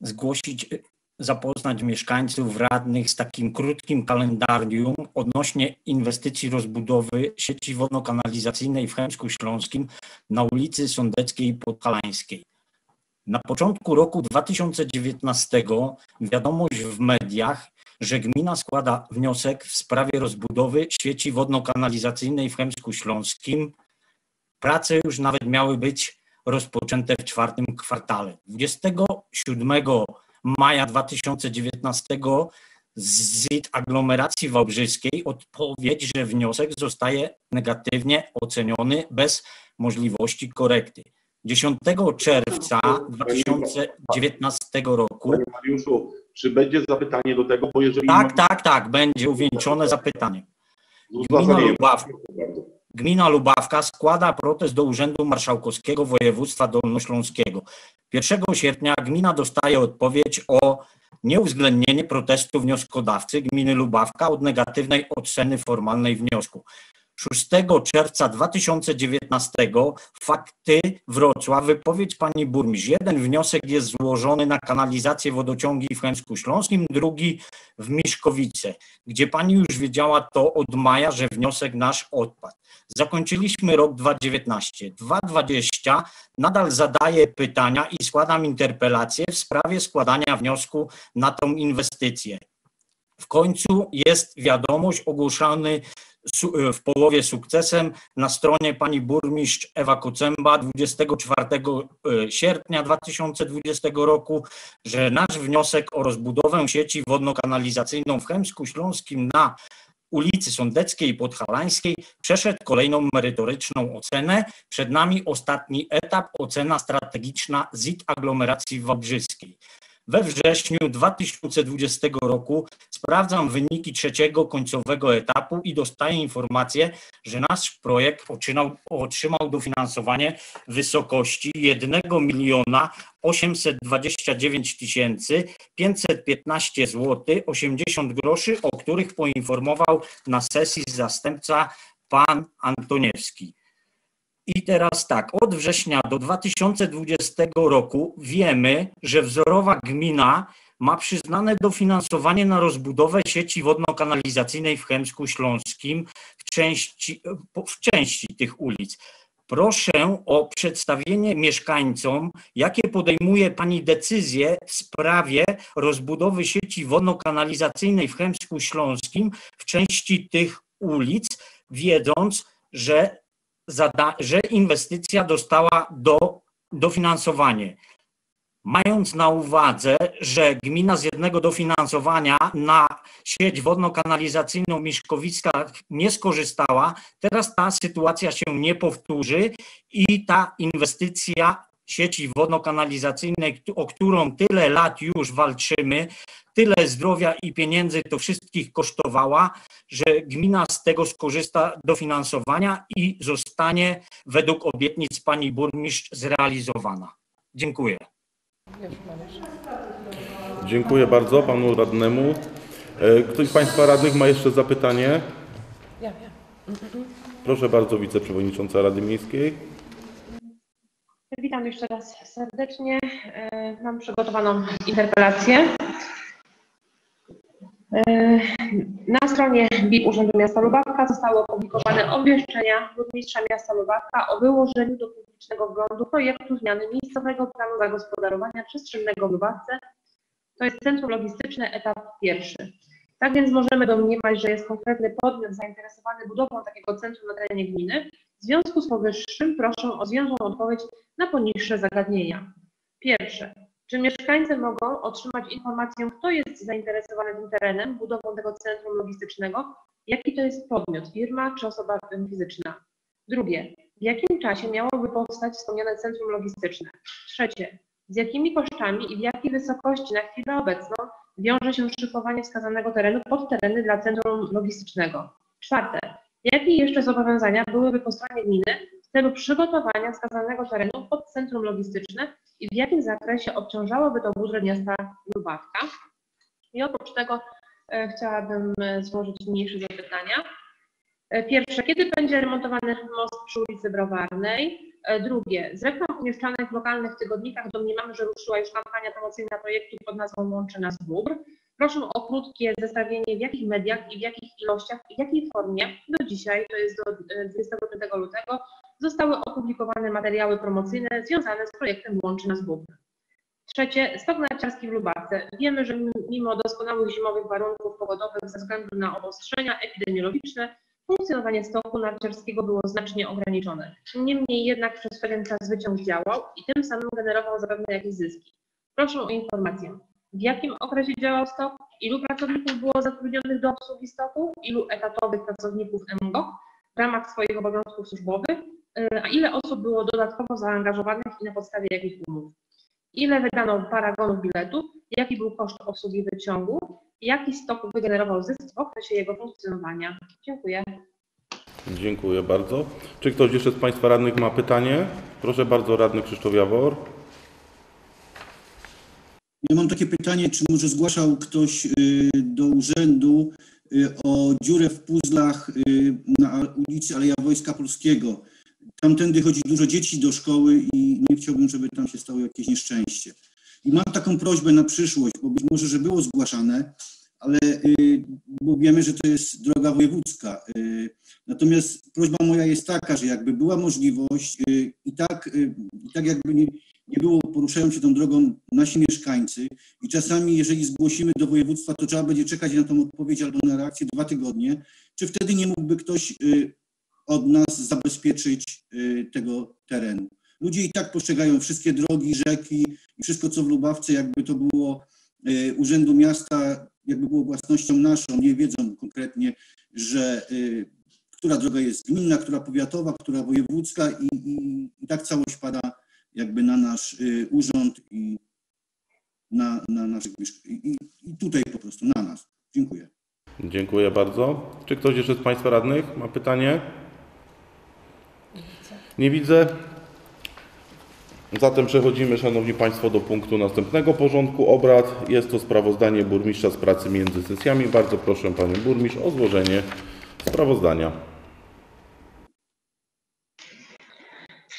zgłosić, e, zapoznać mieszkańców radnych z takim krótkim kalendarium odnośnie inwestycji rozbudowy sieci wodno-kanalizacyjnej w Chełmsku Śląskim na ulicy Sądeckiej i Podhalańskiej. Na początku roku 2019 wiadomość w mediach, że gmina składa wniosek w sprawie rozbudowy sieci wodno-kanalizacyjnej w Chełmsku Śląskim. Prace już nawet miały być rozpoczęte w czwartym kwartale. 27 maja 2019 z ZIT aglomeracji wałbrzyskiej odpowiedź, że wniosek zostaje negatywnie oceniony bez możliwości korekty. 10 czerwca 2019 roku. Panie Mariuszu, czy będzie zapytanie do tego, bo jeżeli... Tak, tak, tak, będzie uwieńczone zapytanie. Gmina Uzasadnienie. Lubawka, Gmina Lubawka składa protest do Urzędu Marszałkowskiego Województwa Dolnośląskiego. 1 sierpnia gmina dostaje odpowiedź o nieuwzględnienie protestu wnioskodawcy gminy Lubawka od negatywnej oceny formalnej wniosku. 6 czerwca 2019 fakty Wrocław, wypowiedź pani burmistrz. Jeden wniosek jest złożony na kanalizację wodociągi w Chełmsku Śląskim, drugi w Miszkowice, gdzie pani już wiedziała to od maja, że wniosek nasz odpadł. Zakończyliśmy rok 2019. 2020 nadal zadaję pytania i składam interpelację w sprawie składania wniosku na tą inwestycję. W końcu jest wiadomość ogłoszony w połowie sukcesem na stronie pani burmistrz Ewa Kocemba 24 e, sierpnia 2020 roku, że nasz wniosek o rozbudowę sieci wodno-kanalizacyjną w Chemsku Śląskim na ulicy Sądeckiej i Podhalańskiej przeszedł kolejną merytoryczną ocenę. Przed nami ostatni etap, ocena strategiczna ZIT aglomeracji wałbrzyskiej. We wrześniu 2020 roku sprawdzam wyniki trzeciego końcowego etapu i dostaję informację, że nasz projekt otrzymał, otrzymał dofinansowanie w wysokości 1 miliona 829 tysięcy 515 zł 80 groszy, o których poinformował na sesji zastępca pan Antoniewski. I teraz tak, od września do 2020 roku wiemy, że wzorowa gmina ma przyznane dofinansowanie na rozbudowę sieci wodno-kanalizacyjnej w Chemsku Śląskim w części, w części tych ulic. Proszę o przedstawienie mieszkańcom, jakie podejmuje Pani decyzje w sprawie rozbudowy sieci wodno-kanalizacyjnej w Chemsku Śląskim w części tych ulic, wiedząc, że, że inwestycja dostała do, dofinansowanie. Mając na uwadze, że gmina z jednego dofinansowania na sieć wodno-kanalizacyjną Miszkowiska nie skorzystała, teraz ta sytuacja się nie powtórzy i ta inwestycja sieci wodno-kanalizacyjnej, o którą tyle lat już walczymy, tyle zdrowia i pieniędzy to wszystkich kosztowała, że gmina z tego skorzysta dofinansowania i zostanie według obietnic pani burmistrz zrealizowana. Dziękuję. Dziękuję bardzo panu radnemu. E, Ktoś z państwa radnych ma jeszcze zapytanie? Ja, ja. Proszę bardzo, wiceprzewodnicząca Rady Miejskiej. Witam jeszcze raz serdecznie. E, Mam przygotowaną interpelację. E, Na stronie BIP Urzędu Miasta Lubawka zostały opublikowane obwieszczenia burmistrza miasta Lubawka o wyłożeniu do publicznego wglądu projektu zmiany miejscowego planu zagospodarowania przestrzennego w Lubawce. To jest centrum logistyczne, etap pierwszy. Tak więc możemy domniemać, że jest konkretny podmiot zainteresowany budową takiego centrum na terenie gminy. W związku z powyższym proszę o związłą odpowiedź na poniższe zagadnienia. Pierwsze. Czy mieszkańcy mogą otrzymać informację, kto jest zainteresowany tym terenem, budową tego centrum logistycznego, jaki to jest podmiot, firma czy osoba fizyczna? Drugie. W jakim czasie miałoby powstać wspomniane centrum logistyczne? Trzecie. Z jakimi kosztami i w jakiej wysokości na chwilę obecną wiąże się szykowanie wskazanego terenu pod tereny dla centrum logistycznego? Czwarte. Jakie jeszcze zobowiązania byłyby po stronie gminy w celu przygotowania wskazanego terenu pod centrum logistyczne i w jakim zakresie obciążałoby to budżet miasta Lubawka? I oprócz tego e, chciałabym e, złożyć mniejsze zapytania. E, Pierwsze, kiedy będzie remontowany most przy ulicy Browarnej? Drugie, z reklam umieszczanych w lokalnych tygodnikach domniemamy, że ruszyła już kampania promocyjna projektu pod nazwą Łączy nas Bóbr. Proszę o krótkie zestawienie, w jakich mediach i w jakich ilościach i w jakiej formie do dzisiaj, to jest do e, 25 lutego, zostały opublikowane materiały promocyjne związane z projektem Łączy nas Bóbr. Trzecie, stok narciarski w Lubawce. Wiemy, że mimo doskonałych zimowych warunków pogodowych ze względu na obostrzenia epidemiologiczne, funkcjonowanie stoku narciarskiego było znacznie ograniczone. Niemniej jednak przez pewien czas wyciąg działał i tym samym generował zapewne jakieś zyski. Proszę o informację, w jakim okresie działał stok, ilu pracowników było zatrudnionych do obsługi stoku, ilu etatowych pracowników MGO w ramach swoich obowiązków służbowych, a ile osób było dodatkowo zaangażowanych i na podstawie jakich umów. Ile wydano paragonów biletów, jaki był koszt obsługi wyciągu, jaki stok wygenerował zysk w okresie jego funkcjonowania. Dziękuję. Dziękuję bardzo. Czy ktoś jeszcze z państwa radnych ma pytanie? Proszę bardzo, radny Krzysztof Jawor. Ja mam takie pytanie, czy może zgłaszał ktoś y, do urzędu y, o dziurę w puzzlach y, na ulicy Aleja Wojska Polskiego. Tamtędy chodzi dużo dzieci do szkoły i nie chciałbym, żeby tam się stało jakieś nieszczęście. I mam taką prośbę na przyszłość, bo być może, że było zgłaszane, ale y, bo wiemy, że to jest droga wojewódzka. y, Natomiast prośba moja jest taka, że jakby była możliwość y, i tak, i tak jakby nie, nie było, poruszają się tą drogą nasi mieszkańcy i czasami, jeżeli zgłosimy do województwa, to trzeba będzie czekać na tą odpowiedź albo na reakcję dwa tygodnie. Czy wtedy nie mógłby ktoś od nas zabezpieczyć y, tego terenu? Ludzie i tak postrzegają wszystkie drogi, rzeki i wszystko, co w Lubawce, jakby to było y, Urzędu Miasta, jakby było własnością naszą, nie wiedzą konkretnie, że y, która droga jest gminna, która powiatowa, która wojewódzka i, i, i tak całość pada jakby na nasz urząd i na, na naszych i- i tutaj po prostu na nas. Dziękuję. Dziękuję bardzo. Czy ktoś jeszcze z Państwa radnych ma pytanie? Nie widzę. Zatem przechodzimy, Szanowni Państwo, do punktu następnego porządku obrad. Jest to sprawozdanie burmistrza z pracy między sesjami. Bardzo proszę Panią Burmistrz o złożenie sprawozdania.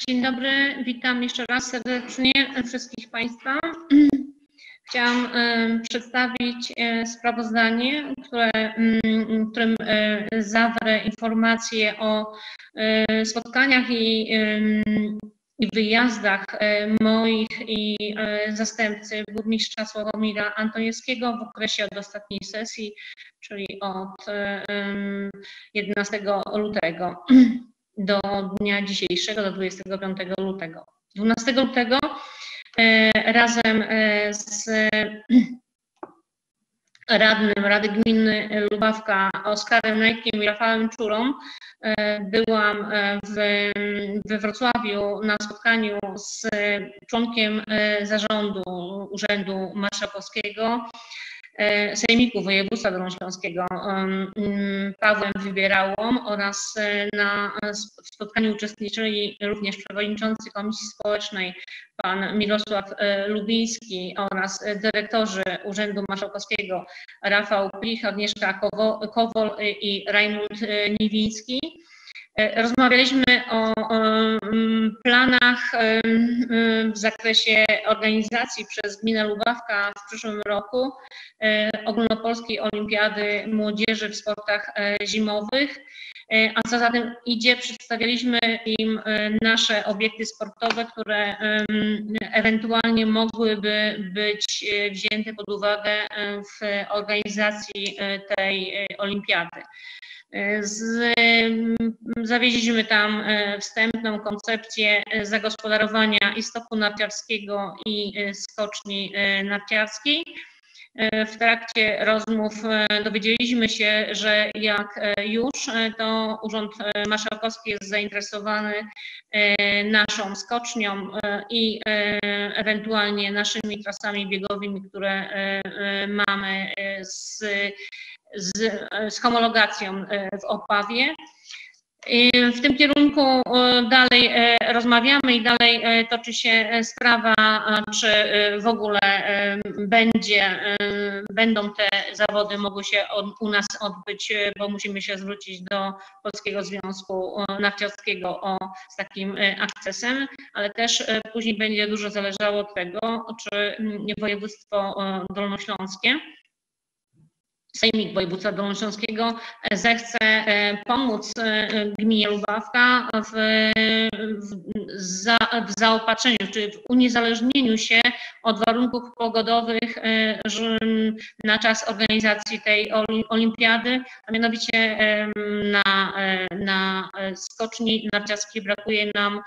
Dzień dobry, witam jeszcze raz serdecznie wszystkich Państwa. Chciałam przedstawić e, sprawozdanie, które, mm, w którym e, zawrę informacje o e, spotkaniach i, i wyjazdach moich i zastępcy burmistrza Sławomira Antoniewskiego w okresie od ostatniej sesji, czyli od e, em, 11 lutego do dnia dzisiejszego, do 25 lutego. 12 lutego razem e, z radnym Rady Gminy Lubawka Oskarem Najkiem i Rafałem Czurą e, byłam e, w, we Wrocławiu na spotkaniu z członkiem e, zarządu Urzędu Marszałkowskiego. e, Sejmiku Województwa Dolnośląskiego em, mm, Pawłem Wybierałą oraz e, na w spotkaniu uczestniczyli również przewodniczący Komisji Społecznej pan Mirosław e, Lubiński oraz e, dyrektorzy Urzędu Marszałkowskiego Rafał Plich, Agnieszka Kowo- Kowol e, i Rajmund e, Niwiński. E, Rozmawialiśmy o, o mm, planach w zakresie organizacji przez Gminę Lubawka w przyszłym roku e, ogólnopolskiej olimpiady młodzieży w sportach e, zimowych. E, A co za tym idzie, przedstawialiśmy im e, nasze obiekty sportowe, które ewentualnie mogłyby być e, wzięte pod uwagę w organizacji tej olimpiady. Z, zawieźliśmy tam wstępną koncepcję zagospodarowania i stoku narciarskiego i skoczni narciarskiej. E, W trakcie rozmów e, dowiedzieliśmy się, że jak e, już, to Urząd Marszałkowski jest zainteresowany naszą skocznią i ewentualnie naszymi trasami biegowymi, które mamy z, z, z homologacją w Opawie. W tym kierunku e, dalej e, rozmawiamy i dalej e, toczy się sprawa, czy w ogóle będzie, będą te zawody mogły się u nas odbyć, bo musimy się zwrócić do Polskiego Związku Narciarskiego o, z takim akcesem, ale też później będzie dużo zależało od tego, czy województwo dolnośląskie Sejmik Województwa Dolnośląskiego e, zechce e, pomóc e, gminie Lubawka w, w, za, w zaopatrzeniu, czy w uniezależnieniu się od warunków pogodowych na czas organizacji tej oli- olimpiady, a mianowicie na, na skoczni narciarskiej brakuje nam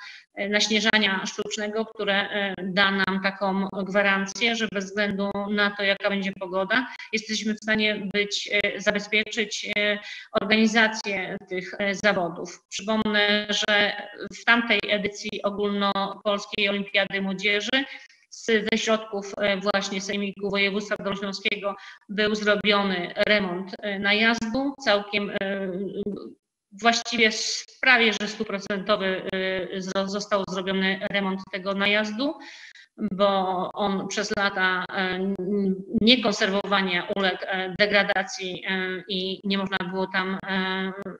naśnieżania sztucznego, które e, da nam taką gwarancję, że bez względu na to, jaka będzie pogoda, jesteśmy w stanie być, e, zabezpieczyć e, organizację tych e, zawodów. Przypomnę, że w tamtej edycji ogólnopolskiej Olimpiady Młodzieży ze środków e, właśnie Sejmiku Województwa Dolnośląskiego był zrobiony remont e, najazdu, całkiem e, właściwie prawie że stuprocentowy zro- został zrobiony remont tego najazdu. Bo on przez lata niekonserwowania uległ degradacji i nie można było tam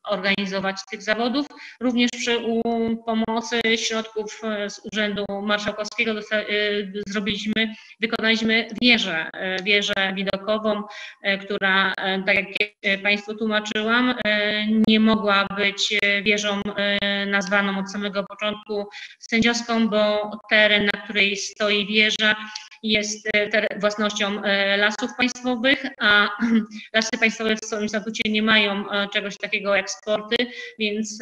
organizować tych zawodów. Również przy pomocy środków z Urzędu Marszałkowskiego zrobiliśmy, wykonaliśmy wieżę, wieżę widokową, która, tak jak Państwu tłumaczyłam, nie mogła być wieżą nazwaną od samego początku sędziowską, bo teren, na której stoi wieża, jest własnością lasów państwowych, a lasy państwowe w swoim statucie nie mają czegoś takiego jak sporty, więc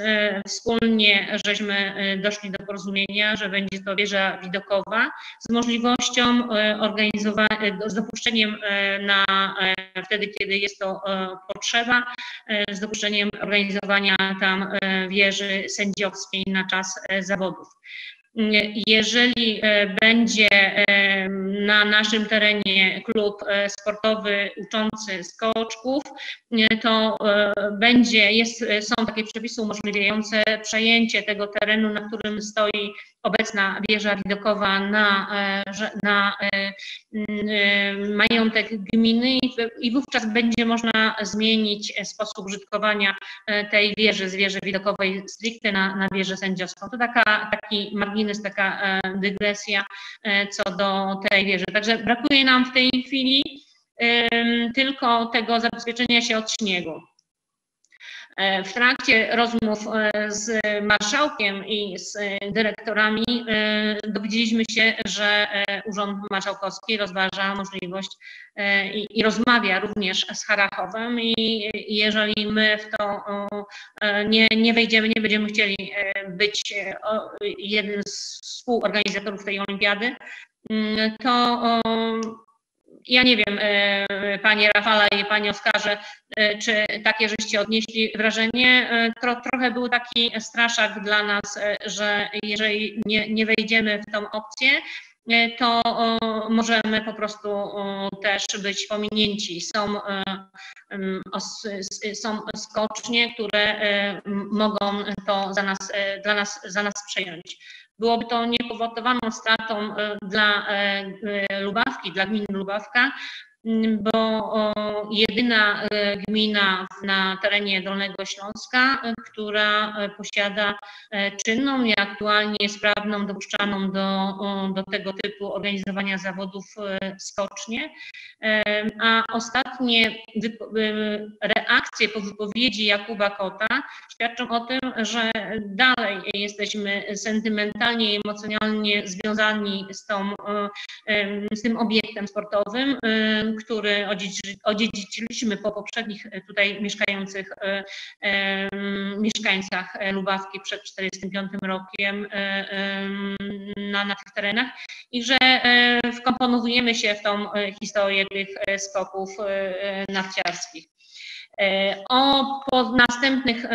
wspólnie żeśmy doszli do porozumienia, że będzie to wieża widokowa z możliwością organizowania, z dopuszczeniem na wtedy, kiedy jest to potrzeba, z dopuszczeniem organizowania tam wieży sędziowskiej na czas zawodów. Jeżeli będzie na naszym terenie klub sportowy uczący skoczków, to będzie, jest, są takie przepisy umożliwiające przejęcie tego terenu, na którym stoi obecna wieża widokowa na, na majątek gminy i wówczas będzie można zmienić sposób użytkowania tej wieży z wieży widokowej stricte na, na wieżę sędziowską. To taka, taki margines, taka dygresja co do tej wieży. Także brakuje nam w tej chwili tylko tego zabezpieczenia się od śniegu. W trakcie rozmów z marszałkiem i z dyrektorami dowiedzieliśmy się, że Urząd Marszałkowski rozważa możliwość i, rozmawia również z Harachowem i jeżeli my w to nie, nie wejdziemy, nie będziemy chcieli być jednym z współorganizatorów tej olimpiady, to ja nie wiem, Panie Rafale i Panie Oskarze, czy takie żeście odnieśli wrażenie. Tro, trochę był taki straszak dla nas, że jeżeli nie, nie wejdziemy w tą opcję, to możemy po prostu też być pominięci. Są, są skocznie, które mogą to za nas, dla nas, za nas przejąć. Byłoby to niepowodowaną stratą dla Lubawki, dla gminy Lubawka, bo jedyna gmina na terenie Dolnego Śląska, która posiada czynną i aktualnie sprawną, dopuszczaną do, do tego typu organizowania zawodów skocznie. A ostatnie reakcje po wypowiedzi Jakuba Kota świadczą o tym, że dalej jesteśmy sentymentalnie i emocjonalnie związani z, tą, z tym obiektem sportowym, który odziedziczyliśmy po poprzednich tutaj mieszkających mieszkańcach Lubawki przed 1945 rokiem na, na tych terenach i że wkomponowujemy się w tą historię tych skoków narciarskich. O po następnych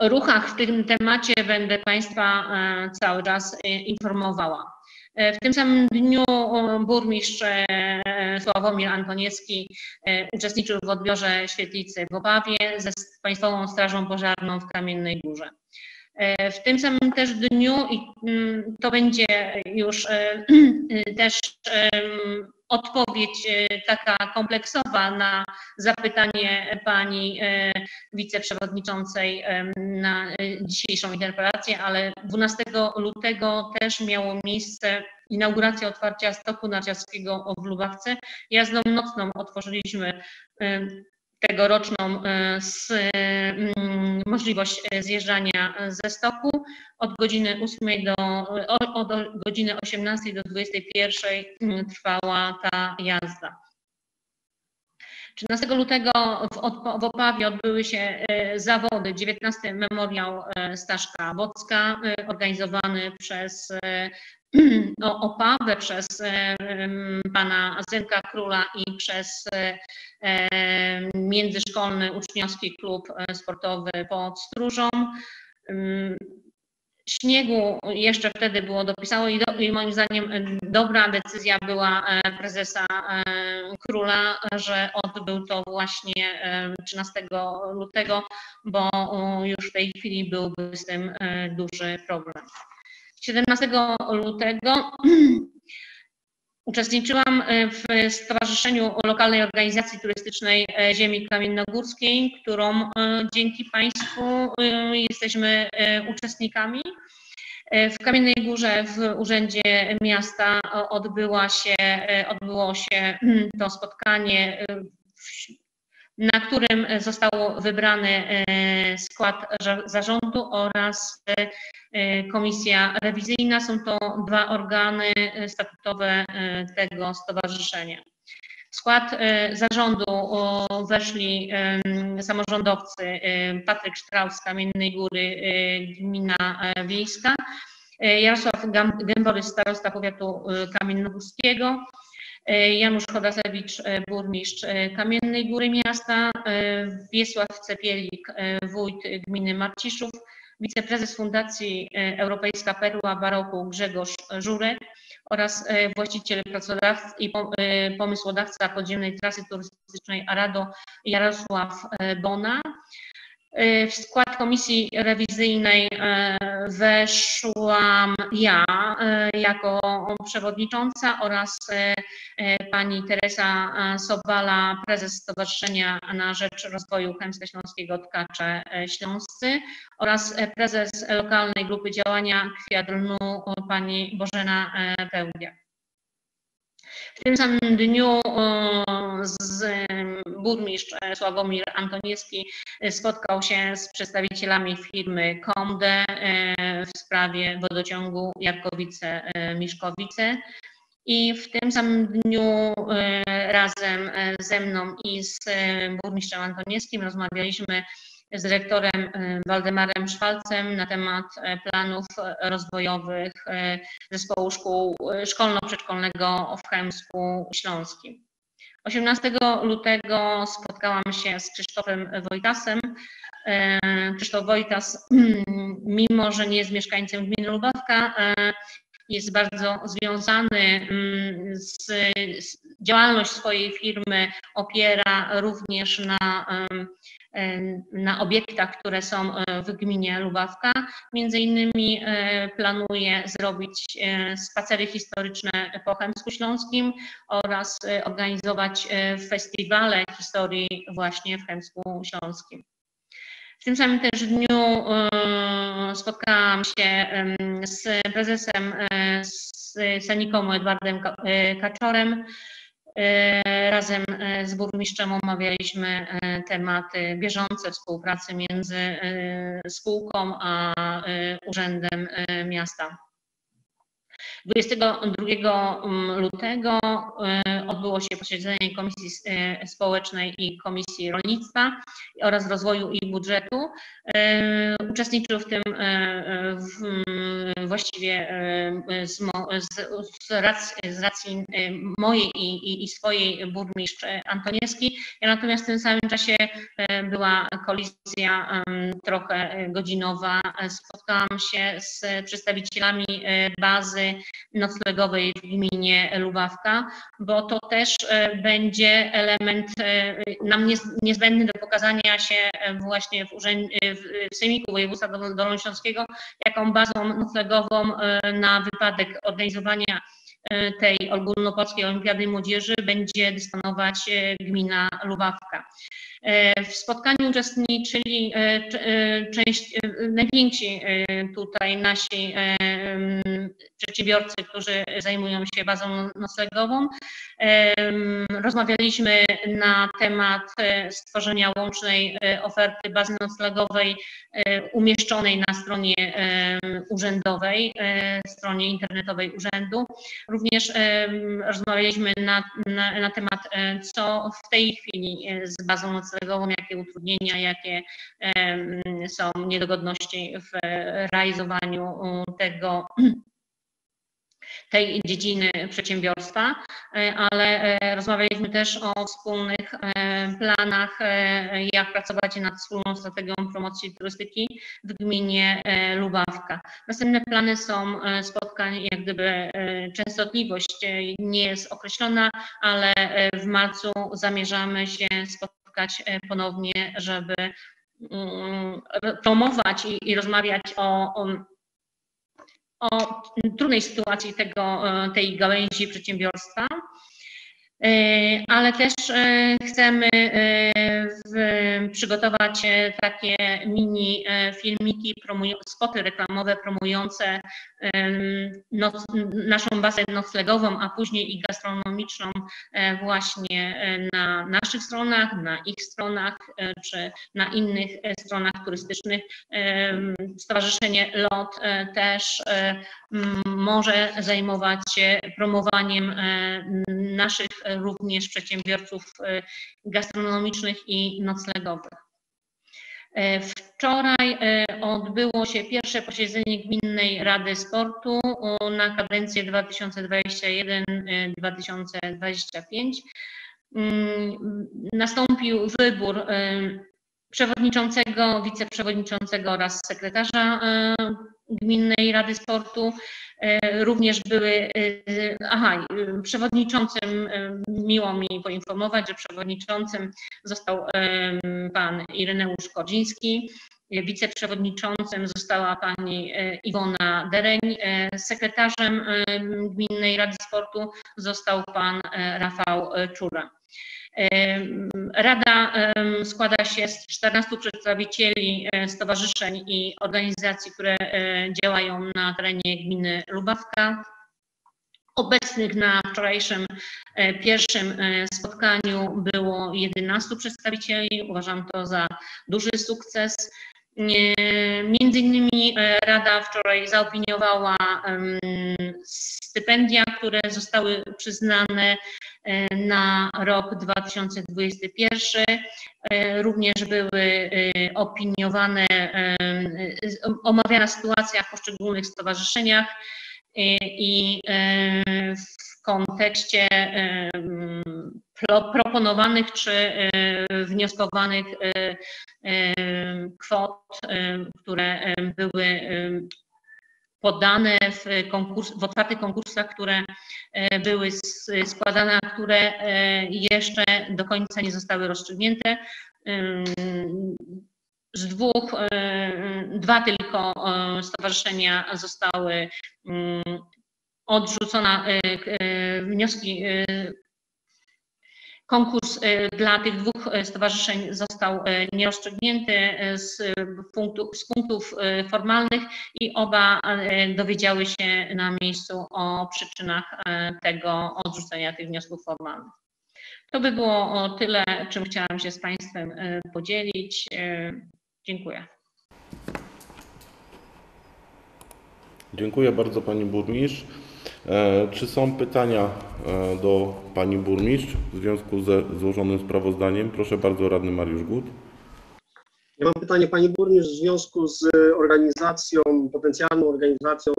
ruchach w tym temacie będę Państwa cały czas informowała. W tym samym dniu burmistrz Sławomir Antoniecki uczestniczył w odbiorze świetlicy w Opawie ze Państwową Strażą Pożarną w Kamiennej Górze. W tym samym też dniu, i to będzie już też odpowiedź taka kompleksowa na zapytanie pani wiceprzewodniczącej na dzisiejszą interpelację, ale 12 lutego też miało miejsce inauguracja otwarcia stoku narciarskiego w Lubawce. Jazdą nocną otworzyliśmy tegoroczną z, możliwość zjeżdżania ze stoku od godziny 8 do, od godziny 18 do 21 trwała ta jazda. 13 lutego w, Opawie odbyły się zawody, 19 memoriał Staszka Wocka, organizowany przez no, Opawę, przez pana Zenka Króla i przez Międzyszkolny Uczniowski Klub Sportowy pod Stróżą. Śniegu jeszcze wtedy było dopisało i, do, i moim zdaniem dobra decyzja była prezesa Króla, że odbył to właśnie 13 lutego, bo już w tej chwili byłby z tym duży problem. 17 lutego uczestniczyłam w Stowarzyszeniu Lokalnej Organizacji Turystycznej Ziemi Kamiennogórskiej, którą dzięki Państwu jesteśmy uczestnikami. W Kamiennej Górze w Urzędzie Miasta odbyła się, odbyło się to spotkanie, na którym został wybrany skład zarządu oraz komisja rewizyjna. Są to dwa organy statutowe tego stowarzyszenia. W skład zarządu weszli samorządowcy Patryk Sztraus z Kamiennej Góry, gmina wiejska, Jarosław Gęborys, starosta powiatu kamiennogórskiego, Janusz Chodasewicz, burmistrz Kamiennej Góry miasta, Wiesław Cepielik, wójt gminy Marciszów, wiceprezes Fundacji Europejska Perła Baroku Grzegorz Żurek oraz właściciel, pracodawca i pomysłodawca podziemnej trasy turystycznej Arado Jarosław Bona. W skład komisji rewizyjnej weszłam ja jako przewodnicząca oraz pani Teresa Sobala, prezes Stowarzyszenia na Rzecz Rozwoju Chemska Śląskiego Tkacze Śląscy oraz prezes lokalnej grupy działania Kwiat Lnu pani Bożena Pełdia. W tym samym dniu z burmistrz Sławomir Antoniewski spotkał się z przedstawicielami firmy Komde w sprawie wodociągu Jarkowice-Miszkowice. I w tym samym dniu razem ze mną i z burmistrzem Antoniewskim rozmawialiśmy z dyrektorem Waldemarem Szwalcem na temat planów rozwojowych Zespołu Szkół Szkolno-Przedszkolnego w Chełmsku Śląskim. 18 lutego spotkałam się z Krzysztofem Wojtasem. Krzysztof Wojtas, mimo że nie jest mieszkańcem gminy Lubawka, jest bardzo związany z, z działalność swojej firmy opiera również na na obiektach, które są w gminie Lubawka. Między innymi planuje zrobić spacery historyczne po Chemsku Śląskim oraz organizować festiwale historii właśnie w Chemsku Śląskim. W tym samym też dniu spotkałam się z prezesem z Sanikomu Edwardem Kaczorem, Razem z burmistrzem omawialiśmy tematy bieżące współpracy między spółką a Urzędem Miasta. 22 lutego odbyło się posiedzenie Komisji Społecznej i Komisji Rolnictwa oraz Rozwoju i Budżetu. Uczestniczył w tym właściwie z, z, racji, z racji mojej i, i swojej burmistrz Antoniewski. Ja natomiast w tym samym czasie była kolizja trochę godzinowa. Spotkałam się z przedstawicielami bazy noclegowej w gminie Lubawka, bo to też będzie element nam niezbędny do pokazania się właśnie w, urzędzie, w Sejmiku Województwa Dolnośląskiego, jaką bazą noclegową na wypadek organizowania tej ogólnopolskiej Olimpiady Młodzieży będzie dysponować gmina Lubawka. W spotkaniu uczestniczyli część, najwięksi tutaj nasi przedsiębiorcy, którzy zajmują się bazą noclegową. Rozmawialiśmy na temat stworzenia łącznej oferty bazy noclegowej umieszczonej na stronie urzędowej, stronie internetowej urzędu. Również rozmawialiśmy na, na, na temat, co w tej chwili z bazą noclegową, jakie utrudnienia, jakie są niedogodności w realizowaniu tego tej dziedziny przedsiębiorstwa, ale rozmawialiśmy też o wspólnych planach, jak pracować nad wspólną strategią promocji turystyki w gminie Lubawka. Następne plany są spotkań, jak gdyby częstotliwość nie jest określona, ale w marcu zamierzamy się spotkać ponownie, żeby promować i, i rozmawiać o, o o trudnej sytuacji tego, tej gałęzi przedsiębiorstwa. E, ale też e, chcemy e, przygotować takie mini filmiki, spoty reklamowe promujące noc, naszą bazę noclegową, a później i gastronomiczną właśnie na naszych stronach, na ich stronach czy na innych stronach turystycznych. Stowarzyszenie LOT też może zajmować się promowaniem naszych również przedsiębiorców e, gastronomicznych i noclegowych. E, wczoraj e, odbyło się pierwsze posiedzenie Gminnej Rady Sportu na kadencję 2021-2025. Mm, nastąpił wybór przewodniczącego, wiceprzewodniczącego oraz sekretarza Gminnej Rady Sportu. E, również były, e, aha, przewodniczącym, e, miło mi poinformować, że przewodniczącym został pan Ireneusz Kordziński, wiceprzewodniczącym została pani Iwona Dereń, sekretarzem Gminnej Rady Sportu został pan Rafał Czura. Rada składa się z 14 przedstawicieli e, stowarzyszeń i organizacji, które e, działają na terenie gminy Lubawka. Obecnych na wczorajszym e, pierwszym spotkaniu było 11 przedstawicieli. Uważam to za duży sukces. Między innymi Rada wczoraj zaopiniowała stypendia, które zostały przyznane e, na rok 2021. E, również były e, opiniowane, omawiana sytuacja w poszczególnych stowarzyszeniach i w kontekście proponowanych czy wnioskowanych kwot, które były podane w, konkurs, w otwartych konkursach, które e, były składane, a które e, jeszcze do końca nie zostały rozstrzygnięte. Z dwóch, e, dwa tylko stowarzyszenia zostały odrzucone, wnioski Konkurs y, dla tych dwóch y, stowarzyszeń został y, nierozstrzygnięty z, z punktów formalnych i oba dowiedziały się na miejscu o przyczynach tego odrzucenia tych wniosków formalnych. To by było tyle, czym chciałam się z Państwem podzielić. Dziękuję. Dziękuję bardzo Pani Burmistrz. E, czy są pytania e, do Pani Burmistrz w związku ze złożonym sprawozdaniem? Proszę bardzo, Radny Mariusz Gut. Ja mam pytanie Pani Burmistrz w związku z organizacją, potencjalną organizacją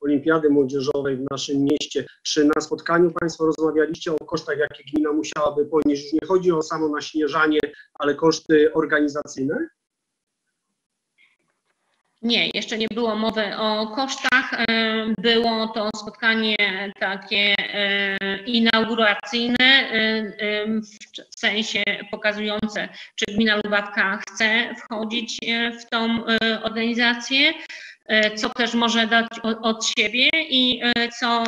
Olimpiady Młodzieżowej w naszym mieście. Czy na spotkaniu Państwo rozmawialiście o kosztach, jakie gmina musiałaby ponieść? Już nie chodzi o samo naśnieżanie, ale koszty organizacyjne? Nie, jeszcze nie było mowy o kosztach. E, było to spotkanie takie e, inauguracyjne, e, w sensie pokazujące, czy gmina Lubawka chce wchodzić w tą organizację, co też może dać od siebie i co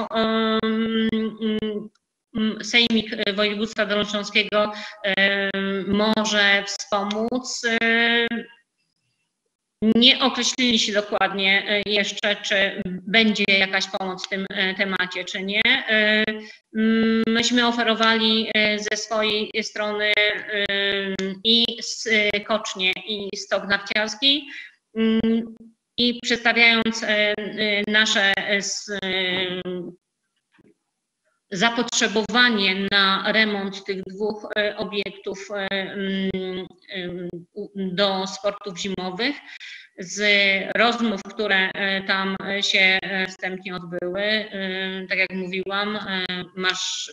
Sejmik Województwa Dolnośląskiego może wspomóc nie określili się dokładnie e, jeszcze, czy będzie jakaś pomoc w tym e, temacie, czy nie. E, myśmy oferowali ze swojej strony i kocznie, i stok narciarski. I przedstawiając nasze zapotrzebowanie na remont tych dwóch obiektów do sportów zimowych, z rozmów, które e, tam się e, wstępnie odbyły. E, tak jak mówiłam, masz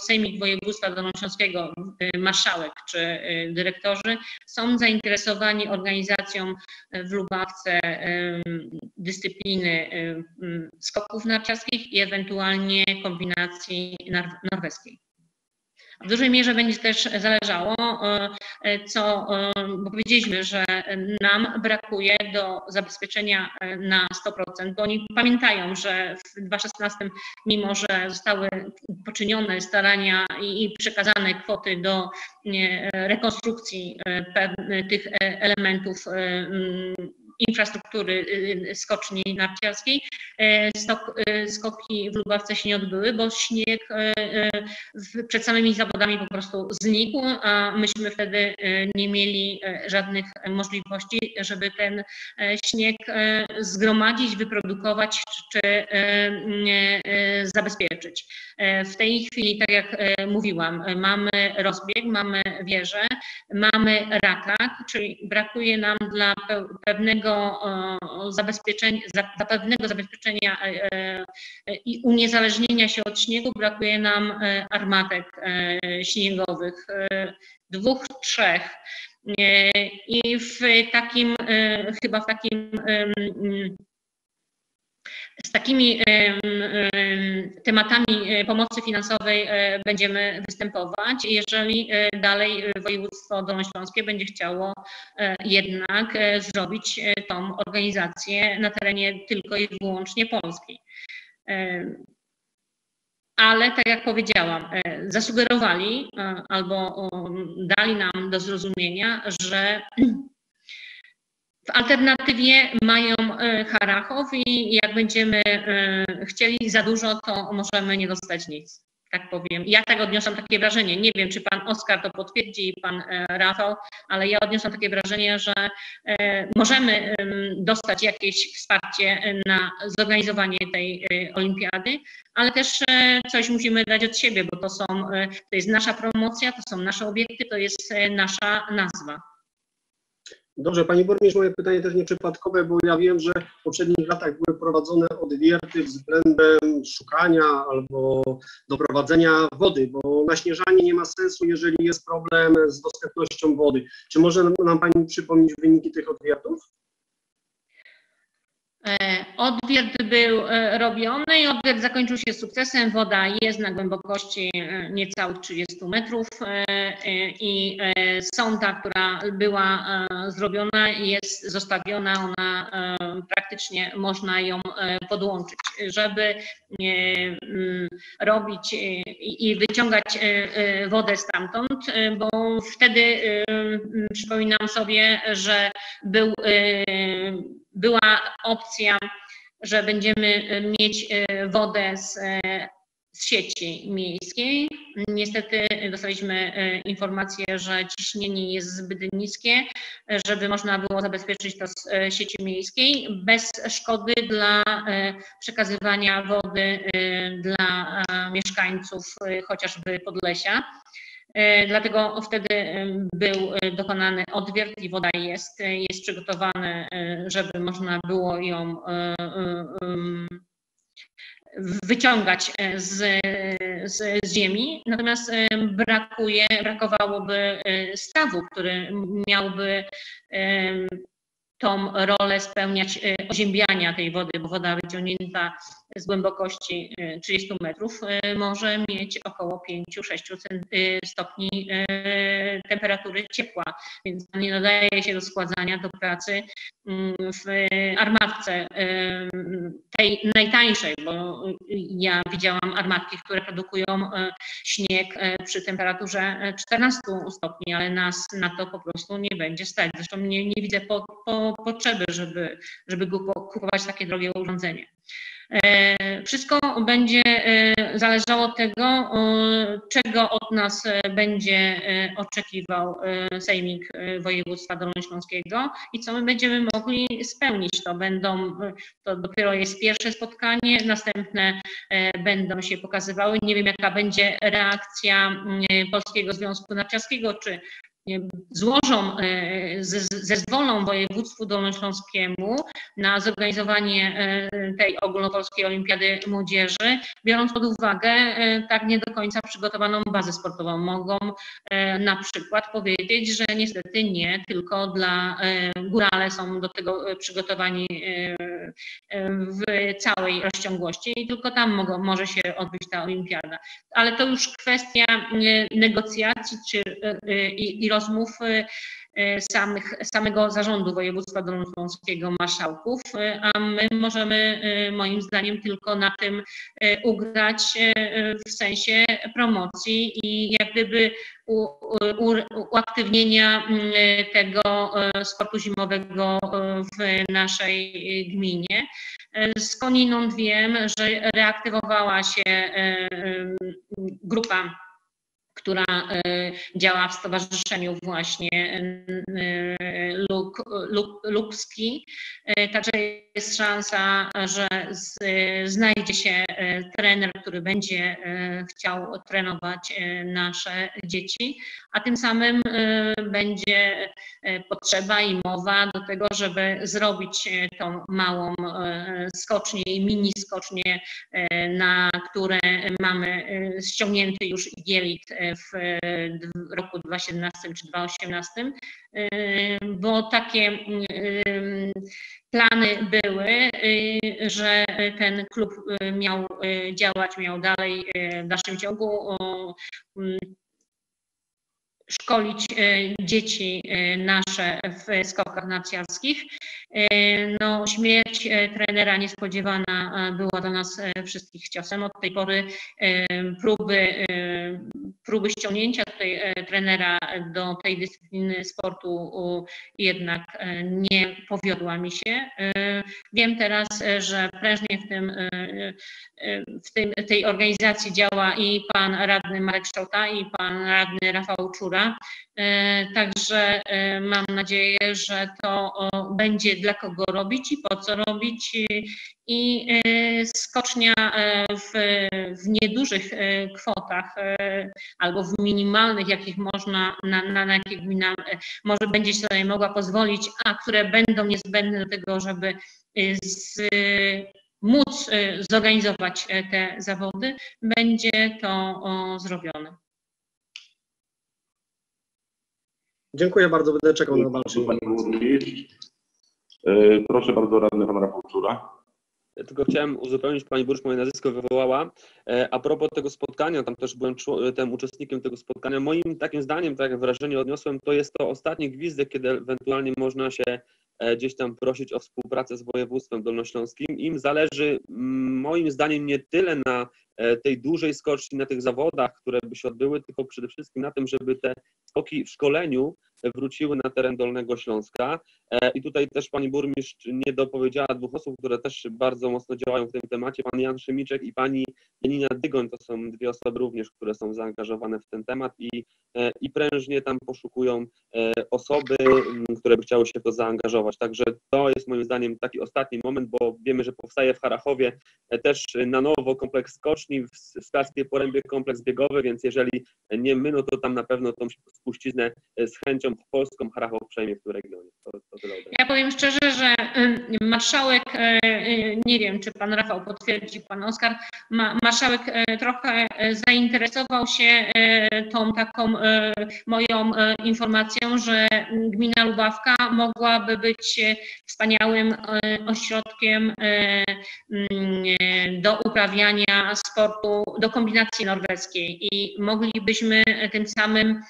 Sejmik Województwa Dolnośląskiego, marszałek czy dyrektorzy są zainteresowani organizacją w Lubawce dyscypliny skoków narciarskich i ewentualnie kombinacji norweskiej. W dużej mierze będzie też zależało, e, co, e, bo powiedzieliśmy, że nam brakuje do zabezpieczenia e, na 100%, bo oni pamiętają, że w 2016, mimo że zostały poczynione starania i przekazane kwoty do rekonstrukcji tych elementów infrastruktury y, skoczni narciarskiej. E, e, skoki w Lubawce się nie odbyły, bo śnieg e, przed samymi zawodami po prostu znikł, a myśmy wtedy nie mieli żadnych możliwości, żeby ten śnieg zgromadzić, wyprodukować czy zabezpieczyć. W tej chwili, tak jak mówiłam, mamy rozbieg, mamy wieżę, mamy rakak, czyli brakuje nam dla pe- e, zabezpieczenia, pewnego zabezpieczenia e, e, i uniezależnienia się od śniegu brakuje nam e, armatek e, śniegowych, dwóch, trzech. I w takim, chyba w takim z takimi em, em, tematami e, pomocy finansowej e, będziemy występować, jeżeli e, dalej województwo dolnośląskie będzie chciało jednak zrobić tą organizację na terenie tylko i wyłącznie Polski. Ale tak jak powiedziałam, zasugerowali albo dali nam do zrozumienia, że w alternatywie mają e, Harachow i jak będziemy e, chcieli za dużo, to możemy nie dostać nic. Tak powiem. Ja tak odniosłam takie wrażenie. Nie wiem, czy pan Oskar to potwierdzi i pan e, Rafał, ale ja odniosłam takie wrażenie, że możemy em, dostać jakieś wsparcie na zorganizowanie tej olimpiady, ale też coś musimy dać od siebie, bo to są, to jest nasza promocja, to są nasze obiekty, to jest nasza nazwa. Dobrze, Pani Burmistrz, moje pytanie też nieprzypadkowe, bo ja wiem, że w poprzednich latach były prowadzone odwierty względem szukania albo doprowadzenia wody, bo naśnieżanie nie ma sensu, jeżeli jest problem z dostępnością wody. Czy może nam Pani przypomnieć wyniki tych odwiertów? E, Odwiert był e, robiony i odwiert zakończył się sukcesem. Woda jest na głębokości e, niecałych 30 metrów i sonda, która była zrobiona jest zostawiona, ona praktycznie można ją podłączyć, żeby mm, robić i wyciągać wodę stamtąd, bo wtedy przypominam sobie, że był była opcja, że będziemy e, mieć e, wodę z, e, z sieci miejskiej. Niestety dostaliśmy informację, że ciśnienie jest zbyt niskie, żeby można było zabezpieczyć to z sieci miejskiej bez szkody dla przekazywania wody dla mieszkańców chociażby Podlesia. E, Dlatego wtedy był e, dokonany odwiert i woda jest, e, jest przygotowana, żeby można było ją wyciągać z, z, z ziemi. Natomiast brakuje, brakowałoby stawu, który miałby tą rolę spełniać e, oziębiania tej wody, bo woda wyciągnięta z głębokości e, 30 metrów e, może mieć około 5-6 cen- e, stopni temperatury ciepła, więc nie nadaje się do schładzania do pracy mm, w armatce tej najtańszej, bo ja widziałam armatki, które produkują śnieg przy temperaturze e, 14 stopni, ale nas na to po prostu nie będzie stać. Zresztą nie, nie widzę po, po, potrzeby, żeby, żeby kupo- kupować takie drogie urządzenie. E, Wszystko będzie e, zależało od tego, czego od nas e, będzie oczekiwał Sejmik Województwa Dolnośląskiego i co my będziemy mogli spełnić. To będą, to dopiero jest pierwsze spotkanie, następne będą się pokazywały. Nie wiem, jaka będzie reakcja Polskiego Związku Narciarskiego, czy złożą, e, zezwolą województwu dolnośląskiemu na zorganizowanie e, tej ogólnopolskiej olimpiady młodzieży, biorąc pod uwagę e, tak nie do końca przygotowaną bazę sportową. Mogą e, na przykład powiedzieć, że niestety nie, tylko dla e, górale są do tego e, przygotowani e, w całej rozciągłości i tylko tam mogą, może się odbyć ta olimpiada. Ale to już kwestia negocjacji czy, i, i rozmów samych, samego zarządu województwa dolnośląskiego, marszałków, a my możemy moim zdaniem tylko na tym ugrać w sensie promocji i jak gdyby u, u, uaktywnienia tego sportu zimowego w naszej gminie. Skądinąd wiem, że reaktywowała się grupa która działa w stowarzyszeniu właśnie Luk, Luk, Lubski. Także jest szansa, że znajdzie się trener, który będzie chciał trenować nasze dzieci, a tym samym będzie potrzeba i mowa do tego, żeby zrobić tą małą skocznię i mini skocznię, na które mamy ściągnięty już igielit w roku 2017 czy 2018, bo takie plany były, że ten klub miał działać, miał dalej w dalszym ciągu szkolić dzieci nasze w skokach narciarskich. No, śmierć trenera niespodziewana była dla nas wszystkich ciosem. Od tej pory próby, próby ściągnięcia tutaj trenera do tej dyscypliny sportu jednak nie powiodła mi się. Wiem teraz, że prężnie w, tym, w tej organizacji działa i pan radny Marek Szczota i pan radny Rafał Czura. Także mam nadzieję, że to będzie dla kogo robić i po co robić. I skocznia w, w niedużych kwotach albo w minimalnych, jakich można, na, na, na jakie gmina może będzie sobie mogła pozwolić, a które będą niezbędne do tego, żeby z, móc zorganizować te zawody, będzie to zrobione. Dziękuję bardzo, będę czekał na dalsze. Proszę bardzo, radny pan Rafał Czura. Ja tylko chciałem uzupełnić, pani burz moje nazwisko wywołała. A propos tego spotkania, tam też byłem tym uczestnikiem tego spotkania. Moim takim zdaniem, tak jak wrażenie odniosłem, to jest to ostatni gwizdek, kiedy ewentualnie można się gdzieś tam prosić o współpracę z województwem dolnośląskim. Im zależy moim zdaniem nie tyle na tej dużej skoczni, na tych zawodach, które by się odbyły, tylko przede wszystkim na tym, żeby te skoki w szkoleniu wróciły na teren Dolnego Śląska. I tutaj też pani burmistrz nie dopowiedziała dwóch osób, które też bardzo mocno działają w tym temacie. Pan Jan Szymiczek i pani Janina Dygoń to są dwie osoby również, które są zaangażowane w ten temat i, i prężnie tam poszukują osoby, które by chciały się w to zaangażować. Także to jest moim zdaniem taki ostatni moment, bo wiemy, że powstaje w Harachowie też na nowo kompleks skoczni, w Skarskiej Porębie kompleks biegowy, więc jeżeli nie my, no to tam na pewno tą spuściznę z chęcią polską Harachów przejmie w tym regionie. To, to. Ja powiem szczerze, że y, marszałek, y, y, nie wiem czy pan Rafał potwierdzi, pan Oskar, ma, marszałek trochę zainteresował się tą taką moją informacją, że gmina Lubawka mogłaby być wspaniałym ośrodkiem y, do uprawiania sportu, do kombinacji norweskiej i moglibyśmy tym samym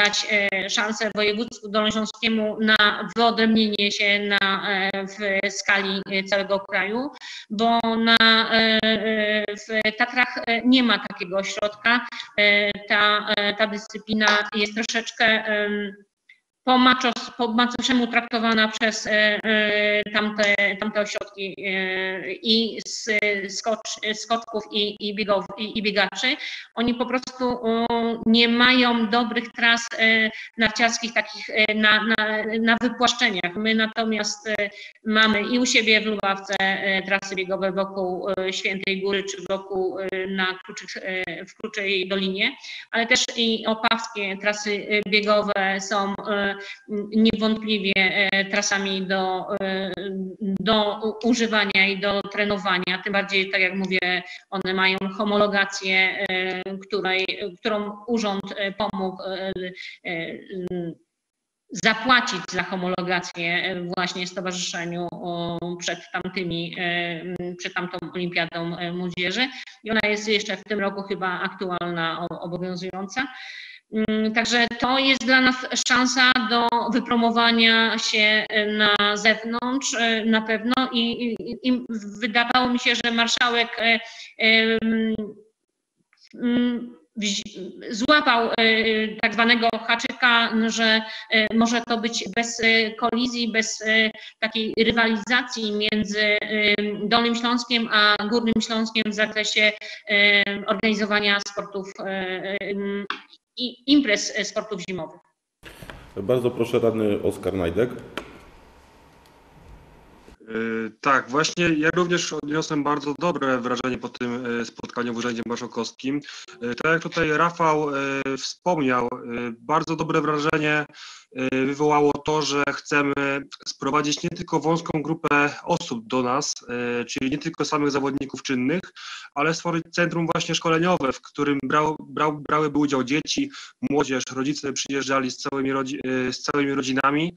dać y, szansę województwu dolnośląskiemu na wyodrębnienie się na, e, w skali całego kraju, bo na, e, w Tatrach nie ma takiego ośrodka. E, Ta, ta dyscyplina jest troszeczkę po, maczos, po macoszemu traktowana przez e, e, tamte, tamte ośrodki e, i z, skocz, skoczków i, i, biegow, i, i biegaczy. Oni po prostu o, nie mają dobrych tras e, narciarskich takich e, na, na, na wypłaszczeniach. My natomiast e, mamy i u siebie w Lubawce e, trasy biegowe wokół e, Świętej Góry czy wokół e, na Kruczych, e, w Kruczej Dolinie, ale też i opawskie trasy e, biegowe są e, niewątpliwie e, trasami do, e, do używania i do trenowania. Tym bardziej, tak jak mówię, one mają homologację, e, której, którą urząd pomógł zapłacić za homologację właśnie stowarzyszeniu przed tamtymi, przed tamtą olimpiadą młodzieży i ona jest jeszcze w tym roku chyba aktualna, obowiązująca. Mm, Także to jest dla nas szansa do wypromowania się na zewnątrz e, na pewno i, i, i wydawało mi się, że marszałek e, mm, złapał e, tak zwanego haczyka, że e, może to być bez e, kolizji, bez e, takiej rywalizacji między e, Dolnym Śląskiem a Górnym Śląskiem w zakresie e, organizowania sportów e, i imprez e, sportów zimowych. Bardzo proszę radny Oskar Najdek. Yy, Tak, właśnie ja również odniosłem bardzo dobre wrażenie po tym e, spotkaniu w Urzędzie Marszałkowskim. E, Tak jak tutaj Rafał e, wspomniał, e, bardzo dobre wrażenie e, wywołało to, że chcemy sprowadzić nie tylko wąską grupę osób do nas, e, czyli nie tylko samych zawodników czynnych, ale stworzyć centrum właśnie szkoleniowe, w którym brał, brał, brałyby udział dzieci, młodzież, rodzice przyjeżdżali z całymi, e, z całymi rodzinami,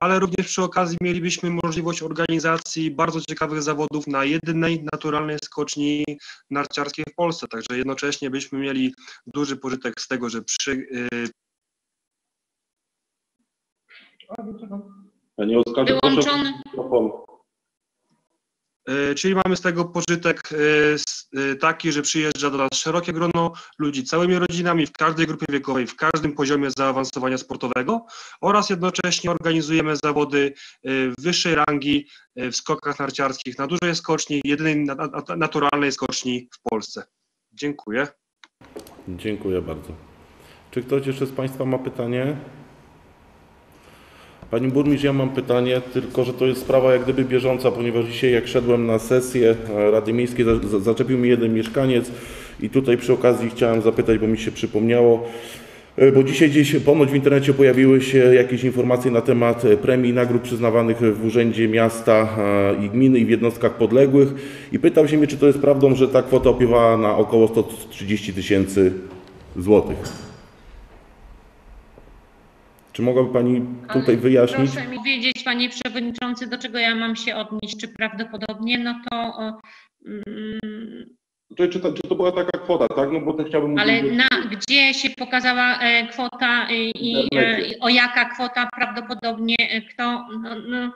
ale również przy okazji mielibyśmy możliwość organizacji bardzo ciekawych zawodów na jedynej naturalnej skoczni narciarskiej w Polsce. Także jednocześnie byśmy mieli duży pożytek z tego, że przy, Panie Oskarze, proszę Wyłączony. mikrofon. E, Czyli mamy z tego pożytek e, e, taki, że przyjeżdża do nas szerokie grono ludzi całymi rodzinami w każdej grupie wiekowej, w każdym poziomie zaawansowania sportowego oraz jednocześnie organizujemy zawody wyższej rangi w skokach narciarskich na dużej skoczni, jedynej na- na- naturalnej skoczni w Polsce. Dziękuję. Dziękuję bardzo. Czy ktoś jeszcze z Państwa ma pytanie? Pani burmistrz, ja mam pytanie, tylko że to jest sprawa jak gdyby bieżąca, ponieważ dzisiaj jak szedłem na sesję e, Rady Miejskiej, za- za- zaczepił mi jeden mieszkaniec i tutaj przy okazji chciałem zapytać, bo mi się przypomniało, e, bo dzisiaj gdzieś ponoć w internecie pojawiły się jakieś informacje na temat e, premii i nagród przyznawanych w Urzędzie Miasta i Gminy i w jednostkach podległych i pytał się mnie, czy to jest prawdą, że ta kwota opiewała na około 130 tysięcy złotych. Czy mogłaby Pani tutaj wyjaśnić? Proszę mi powiedzieć, panie przewodniczący, do czego ja mam się odnieść, czy prawdopodobnie, no to, o, mm, To, czy, to, czy to była taka kwota, tak? No bo to chciałbym... ale na, gdzie się pokazała e, kwota i, i, e, i o jaka kwota prawdopodobnie e, kto, no, no,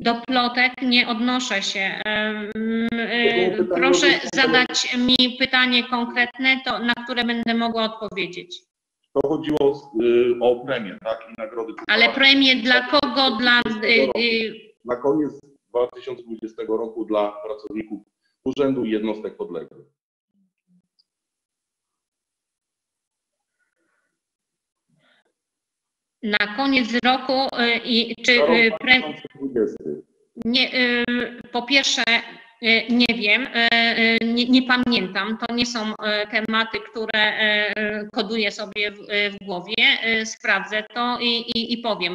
do plotek nie odnoszę się. E, Proszę zadać mi pytanie konkretne, to, na które będę mogła odpowiedzieć. To chodziło y, o premię, tak? I nagrody. Ale premie dla kogo? Dla, y, y, Na koniec 2020 roku dla pracowników urzędu i jednostek podległych. na koniec roku i czy pre, 2020. nie, po pierwsze nie wiem, y, y, nie, nie pamiętam, to nie są tematy, które koduję sobie w, w głowie, sprawdzę to i, i, i powiem.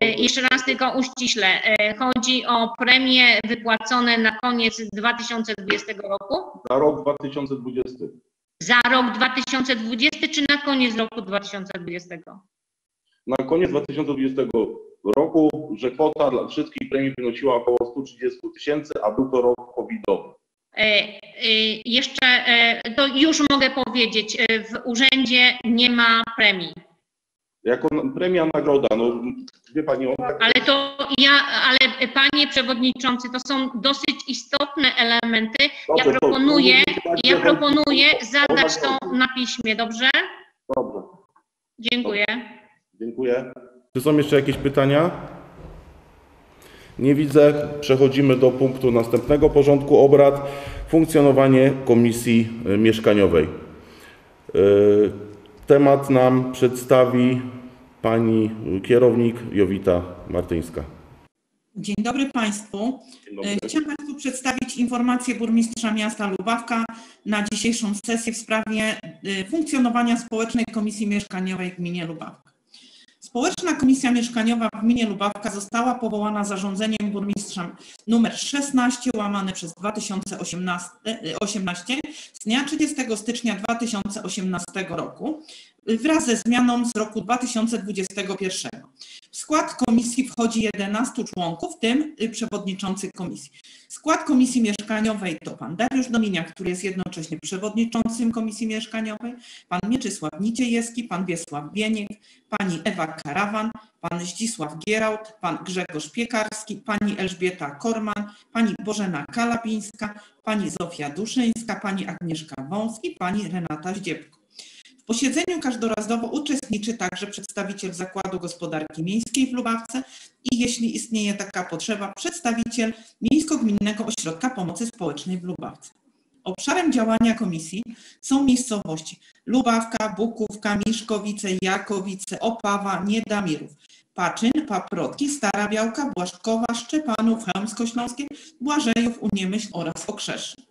Jeszcze raz tylko uściślę, y, chodzi o premie wypłacone na koniec 2020 roku, Na rok 2020. za rok 2020 czy na koniec roku 2020? Na koniec 2020 roku, że kwota dla wszystkich premii wynosiła około 130 tysięcy, a był to rok covidowy. E, e, Jeszcze e, to już mogę powiedzieć, w urzędzie nie ma premii, Jako premia nagroda, no wie Pani, on tak ale to ja, ale panie przewodniczący, to są dosyć istotne elementy. Ja Dobrze, to- proponuję, to tak, ja proponuję o zadać to na piśmie, dobrze? Dobrze, Dziękuję. dziękuję. Czy są jeszcze jakieś pytania? Nie widzę. Przechodzimy do punktu następnego porządku obrad. Funkcjonowanie Komisji y, Mieszkaniowej. Y, Temat nam przedstawi pani kierownik Jowita Martyńska. Dzień dobry Państwu. Dzień dobry. E, Chciałam Państwu przedstawić informację burmistrza miasta Lubawka na dzisiejszą sesję w sprawie e, funkcjonowania Społecznej Komisji Mieszkaniowej w gminie Lubawka. Społeczna Komisja Mieszkaniowa w gminie Lubawka została powołana zarządzeniem burmistrza numer 16 łamane przez 2018 18 z dnia 30 stycznia 2018 roku. Wraz ze zmianą z roku 2021. W skład komisji wchodzi 11 członków, w tym y, przewodniczący komisji. Skład komisji mieszkaniowej to pan Dariusz Dominiak, który jest jednocześnie przewodniczącym komisji mieszkaniowej, pan Mieczysław Niciejewski, pan Wiesław Bieniek, pani Ewa Karawan, pan Zdzisław Gieraut, pan Grzegorz Piekarski, pani Elżbieta Korman, pani Bożena Kalapińska, pani Zofia Duszyńska, pani Agnieszka Wąs i pani Renata Zdziebko. Posiedzeniu każdorazowo uczestniczy także przedstawiciel Zakładu Gospodarki Miejskiej w Lubawce i jeśli istnieje taka potrzeba, przedstawiciel Miejsko-Gminnego Ośrodka Pomocy Społecznej w Lubawce. Obszarem działania komisji są miejscowości Lubawka, Bukówka, Miszkowice, Jakowice, Opawa, Niedamirów, Paczyn, Paprotki, Stara Białka, Błaszkowa, Szczepanów, Chełmsko-Śląskie, Błażejów, Uniemyśl oraz Okrzeszyn.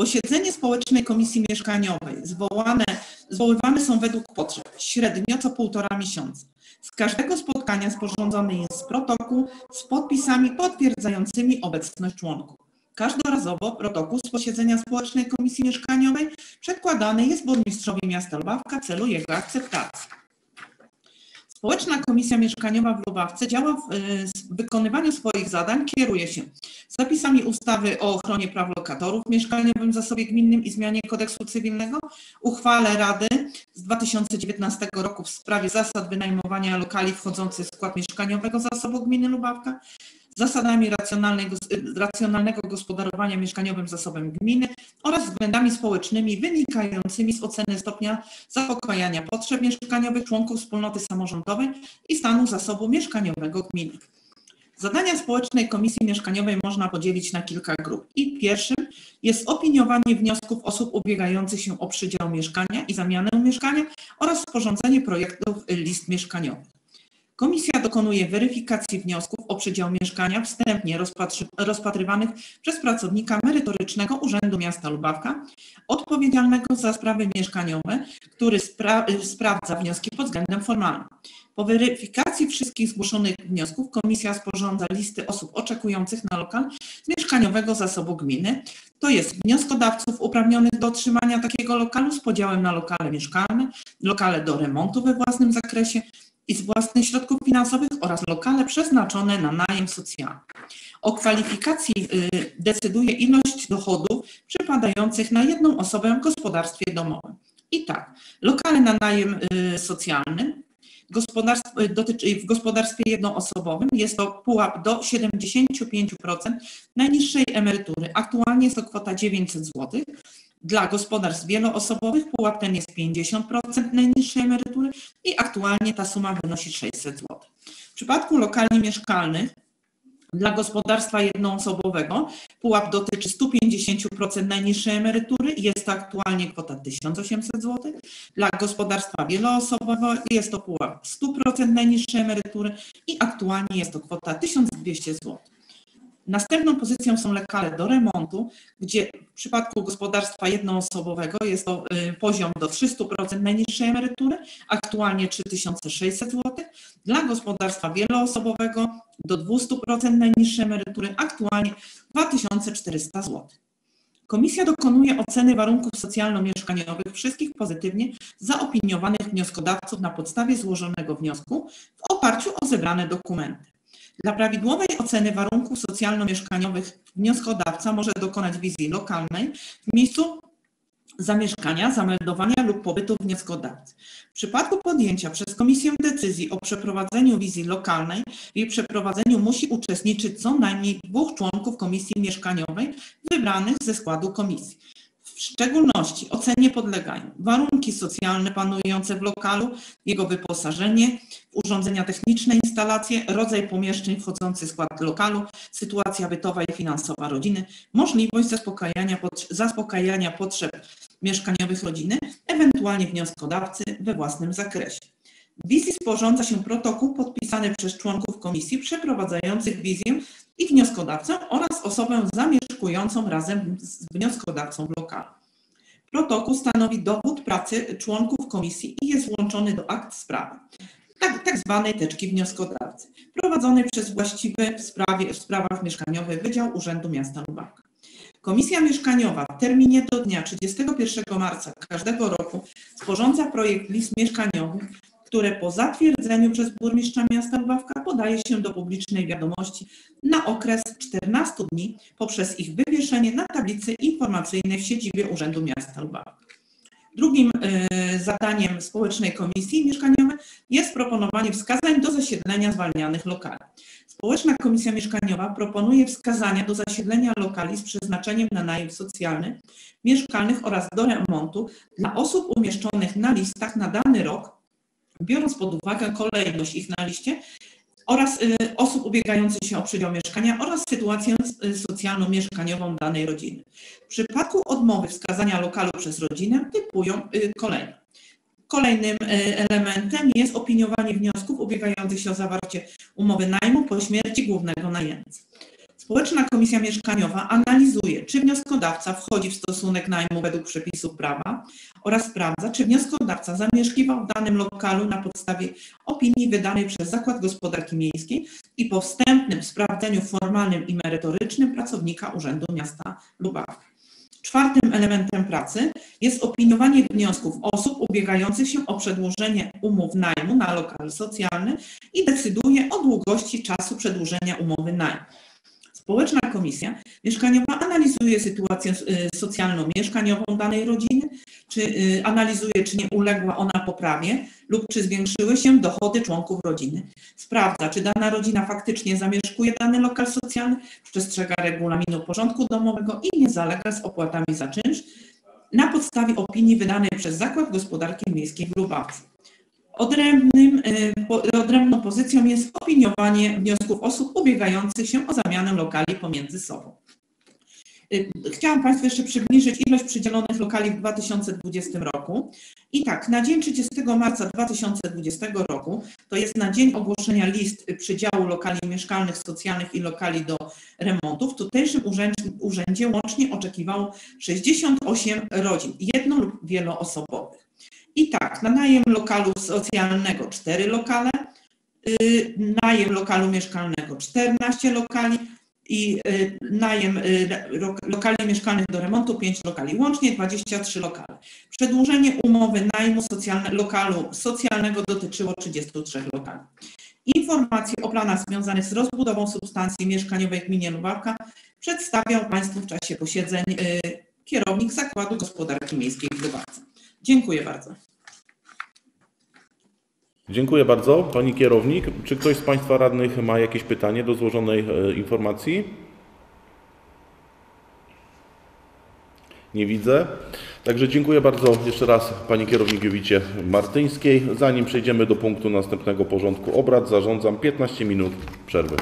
Posiedzenie Społecznej Komisji Mieszkaniowej zwołane, zwoływane są według potrzeb, średnio co półtora miesiąca. Z każdego spotkania sporządzony jest protokół z podpisami potwierdzającymi obecność członków. Każdorazowo protokół z posiedzenia Społecznej Komisji Mieszkaniowej przedkładany jest burmistrzowi miasta Lubawka w celu jego akceptacji. Społeczna Komisja Mieszkaniowa w Lubawce działa w y, wykonywaniu swoich zadań, kieruje się zapisami ustawy o ochronie praw lokatorów w mieszkaniowym zasobie gminnym i zmianie kodeksu cywilnego, uchwale Rady z 2019 roku w sprawie zasad wynajmowania lokali wchodzących w skład mieszkaniowego zasobu gminy Lubawka, zasadami racjonalnego gospodarowania mieszkaniowym zasobem gminy oraz względami społecznymi wynikającymi z oceny stopnia zaspokajania potrzeb mieszkaniowych członków wspólnoty samorządowej i stanu zasobu mieszkaniowego gminy. Zadania społecznej komisji mieszkaniowej można podzielić na kilka grup. I pierwszym jest opiniowanie wniosków osób ubiegających się o przydział mieszkania i zamianę mieszkania oraz sporządzenie projektów list mieszkaniowych. Komisja dokonuje weryfikacji wniosków o przydział mieszkania wstępnie rozpatrywanych przez pracownika merytorycznego Urzędu Miasta Lubawka, odpowiedzialnego za sprawy mieszkaniowe, który spra sprawdza wnioski pod względem formalnym. Po weryfikacji wszystkich zgłoszonych wniosków komisja sporządza listy osób oczekujących na lokal z mieszkaniowego zasobu gminy, to jest wnioskodawców uprawnionych do otrzymania takiego lokalu z podziałem na lokale mieszkalne, lokale do remontu we własnym zakresie, i z własnych środków finansowych oraz lokale przeznaczone na najem socjalny. O kwalifikacji y, decyduje ilość dochodów przypadających na jedną osobę w gospodarstwie domowym. I tak, lokale na najem y, socjalny y, dotyczy, w gospodarstwie jednoosobowym jest to pułap do 75% najniższej emerytury. Aktualnie jest to kwota 900 zł. Dla gospodarstw wieloosobowych pułap ten jest 50% najniższej emerytury i aktualnie ta suma wynosi 600 zł. W przypadku lokali mieszkalnych dla gospodarstwa jednoosobowego pułap dotyczy 150% najniższej emerytury jest to aktualnie kwota 1800 zł. Dla gospodarstwa wieloosobowego jest to pułap 100% najniższej emerytury i aktualnie jest to kwota 1200 zł. Następną pozycją są lokale do remontu, gdzie w przypadku gospodarstwa jednoosobowego jest to y, poziom do 300% najniższej emerytury, aktualnie 3600 zł. Dla gospodarstwa wieloosobowego do 200% najniższej emerytury, aktualnie 2400 zł. Komisja dokonuje oceny warunków socjalno-mieszkaniowych wszystkich pozytywnie zaopiniowanych wnioskodawców na podstawie złożonego wniosku w oparciu o zebrane dokumenty. Dla prawidłowej oceny warunków socjalno-mieszkaniowych wnioskodawca może dokonać wizji lokalnej w miejscu zamieszkania, zameldowania lub pobytu wnioskodawcy. W przypadku podjęcia przez Komisję decyzji o przeprowadzeniu wizji lokalnej, w jej przeprowadzeniu musi uczestniczyć co najmniej dwóch członków Komisji Mieszkaniowej wybranych ze składu komisji. W szczególności ocenie podlegają warunki socjalne panujące w lokalu, jego wyposażenie, urządzenia techniczne, instalacje, rodzaj pomieszczeń wchodzący w skład lokalu, sytuacja bytowa i finansowa rodziny, możliwość zaspokajania, zaspokajania potrzeb mieszkaniowych rodziny, ewentualnie wnioskodawcy we własnym zakresie. W wizji sporządza się protokół podpisany przez członków komisji przeprowadzających wizję i wnioskodawcę oraz osobę zamieszkującą razem z wnioskodawcą w lokalu. Protokół stanowi dowód pracy członków komisji i jest włączony do akt sprawy, tak, tak zwanej teczki wnioskodawcy, prowadzonej przez właściwy w, sprawie, w sprawach mieszkaniowych Wydział Urzędu Miasta Lubawka. Komisja Mieszkaniowa w terminie do dnia 31 marca każdego roku sporządza projekt list mieszkaniowych, które po zatwierdzeniu przez burmistrza miasta Lubawka podaje się do publicznej wiadomości na okres 14 dni poprzez ich wywieszenie na tablicy informacyjnej w siedzibie Urzędu Miasta Lubawka. Drugim e, zadaniem społecznej komisji mieszkaniowej jest proponowanie wskazań do zasiedlenia zwalnianych lokali. Społeczna Komisja Mieszkaniowa proponuje wskazania do zasiedlenia lokali z przeznaczeniem na najem socjalny, mieszkalnych oraz do remontu dla osób umieszczonych na listach na dany rok, biorąc pod uwagę kolejność ich na liście oraz y, osób ubiegających się o przydział mieszkania oraz sytuację y, socjalno-mieszkaniową danej rodziny. W przypadku odmowy wskazania lokalu przez rodzinę typują y, kolejne. Kolejnym elementem jest opiniowanie wniosków ubiegających się o zawarcie umowy najmu po śmierci głównego najemcy. Społeczna Komisja Mieszkaniowa analizuje, czy wnioskodawca wchodzi w stosunek najmu według przepisów prawa oraz sprawdza, czy wnioskodawca zamieszkiwał w danym lokalu na podstawie opinii wydanej przez Zakład Gospodarki Miejskiej i po wstępnym sprawdzeniu formalnym i merytorycznym pracownika Urzędu Miasta Lubawka. Czwartym elementem pracy jest opiniowanie wniosków osób ubiegających się o przedłużenie umów najmu na lokal socjalny i decyduje o długości czasu przedłużenia umowy najmu. Społeczna Komisja Mieszkaniowa analizuje sytuację y, socjalno-mieszkaniową danej rodziny, czy y, analizuje, czy nie uległa ona poprawie lub czy zwiększyły się dochody członków rodziny. Sprawdza, czy dana rodzina faktycznie zamieszkuje dany lokal socjalny, przestrzega regulaminu porządku domowego i nie zalega z opłatami za czynsz na podstawie opinii wydanej przez Zakład Gospodarki Miejskiej w Lubawcu. Odrębnym, y, odrębną pozycją jest opiniowanie wniosków osób ubiegających się o zamianę lokali pomiędzy sobą. Y, chciałam Państwu jeszcze przybliżyć ilość przydzielonych lokali w 2020 roku. I tak, na dzień 30 marca 2020 roku, to jest na dzień ogłoszenia list przydziału lokali mieszkalnych, socjalnych i lokali do remontu, w tutejszym urzędzie, urzędzie łącznie oczekiwało 68 rodzin, jedno lub wieloosobowych. I tak, na najem lokalu socjalnego 4 lokale, y, najem lokalu mieszkalnego 14 lokali i y, najem y, lokali mieszkalnych do remontu 5 lokali, łącznie 23 lokale. Przedłużenie umowy najmu socjalne, lokalu socjalnego dotyczyło 33 lokali. Informacje o planach związanych z rozbudową substancji mieszkaniowej w gminie Lubawka przedstawiał Państwu w czasie posiedzeń kierownik Zakładu Gospodarki Miejskiej w Lubawce. Dziękuję bardzo. Dziękuję bardzo. Pani kierownik, czy ktoś z Państwa radnych ma jakieś pytanie do złożonej e, informacji? Nie widzę. Także dziękuję bardzo jeszcze raz Pani kierownik Jowicie Martyńskiej. Zanim przejdziemy do punktu następnego porządku obrad, zarządzam 15 minut przerwy.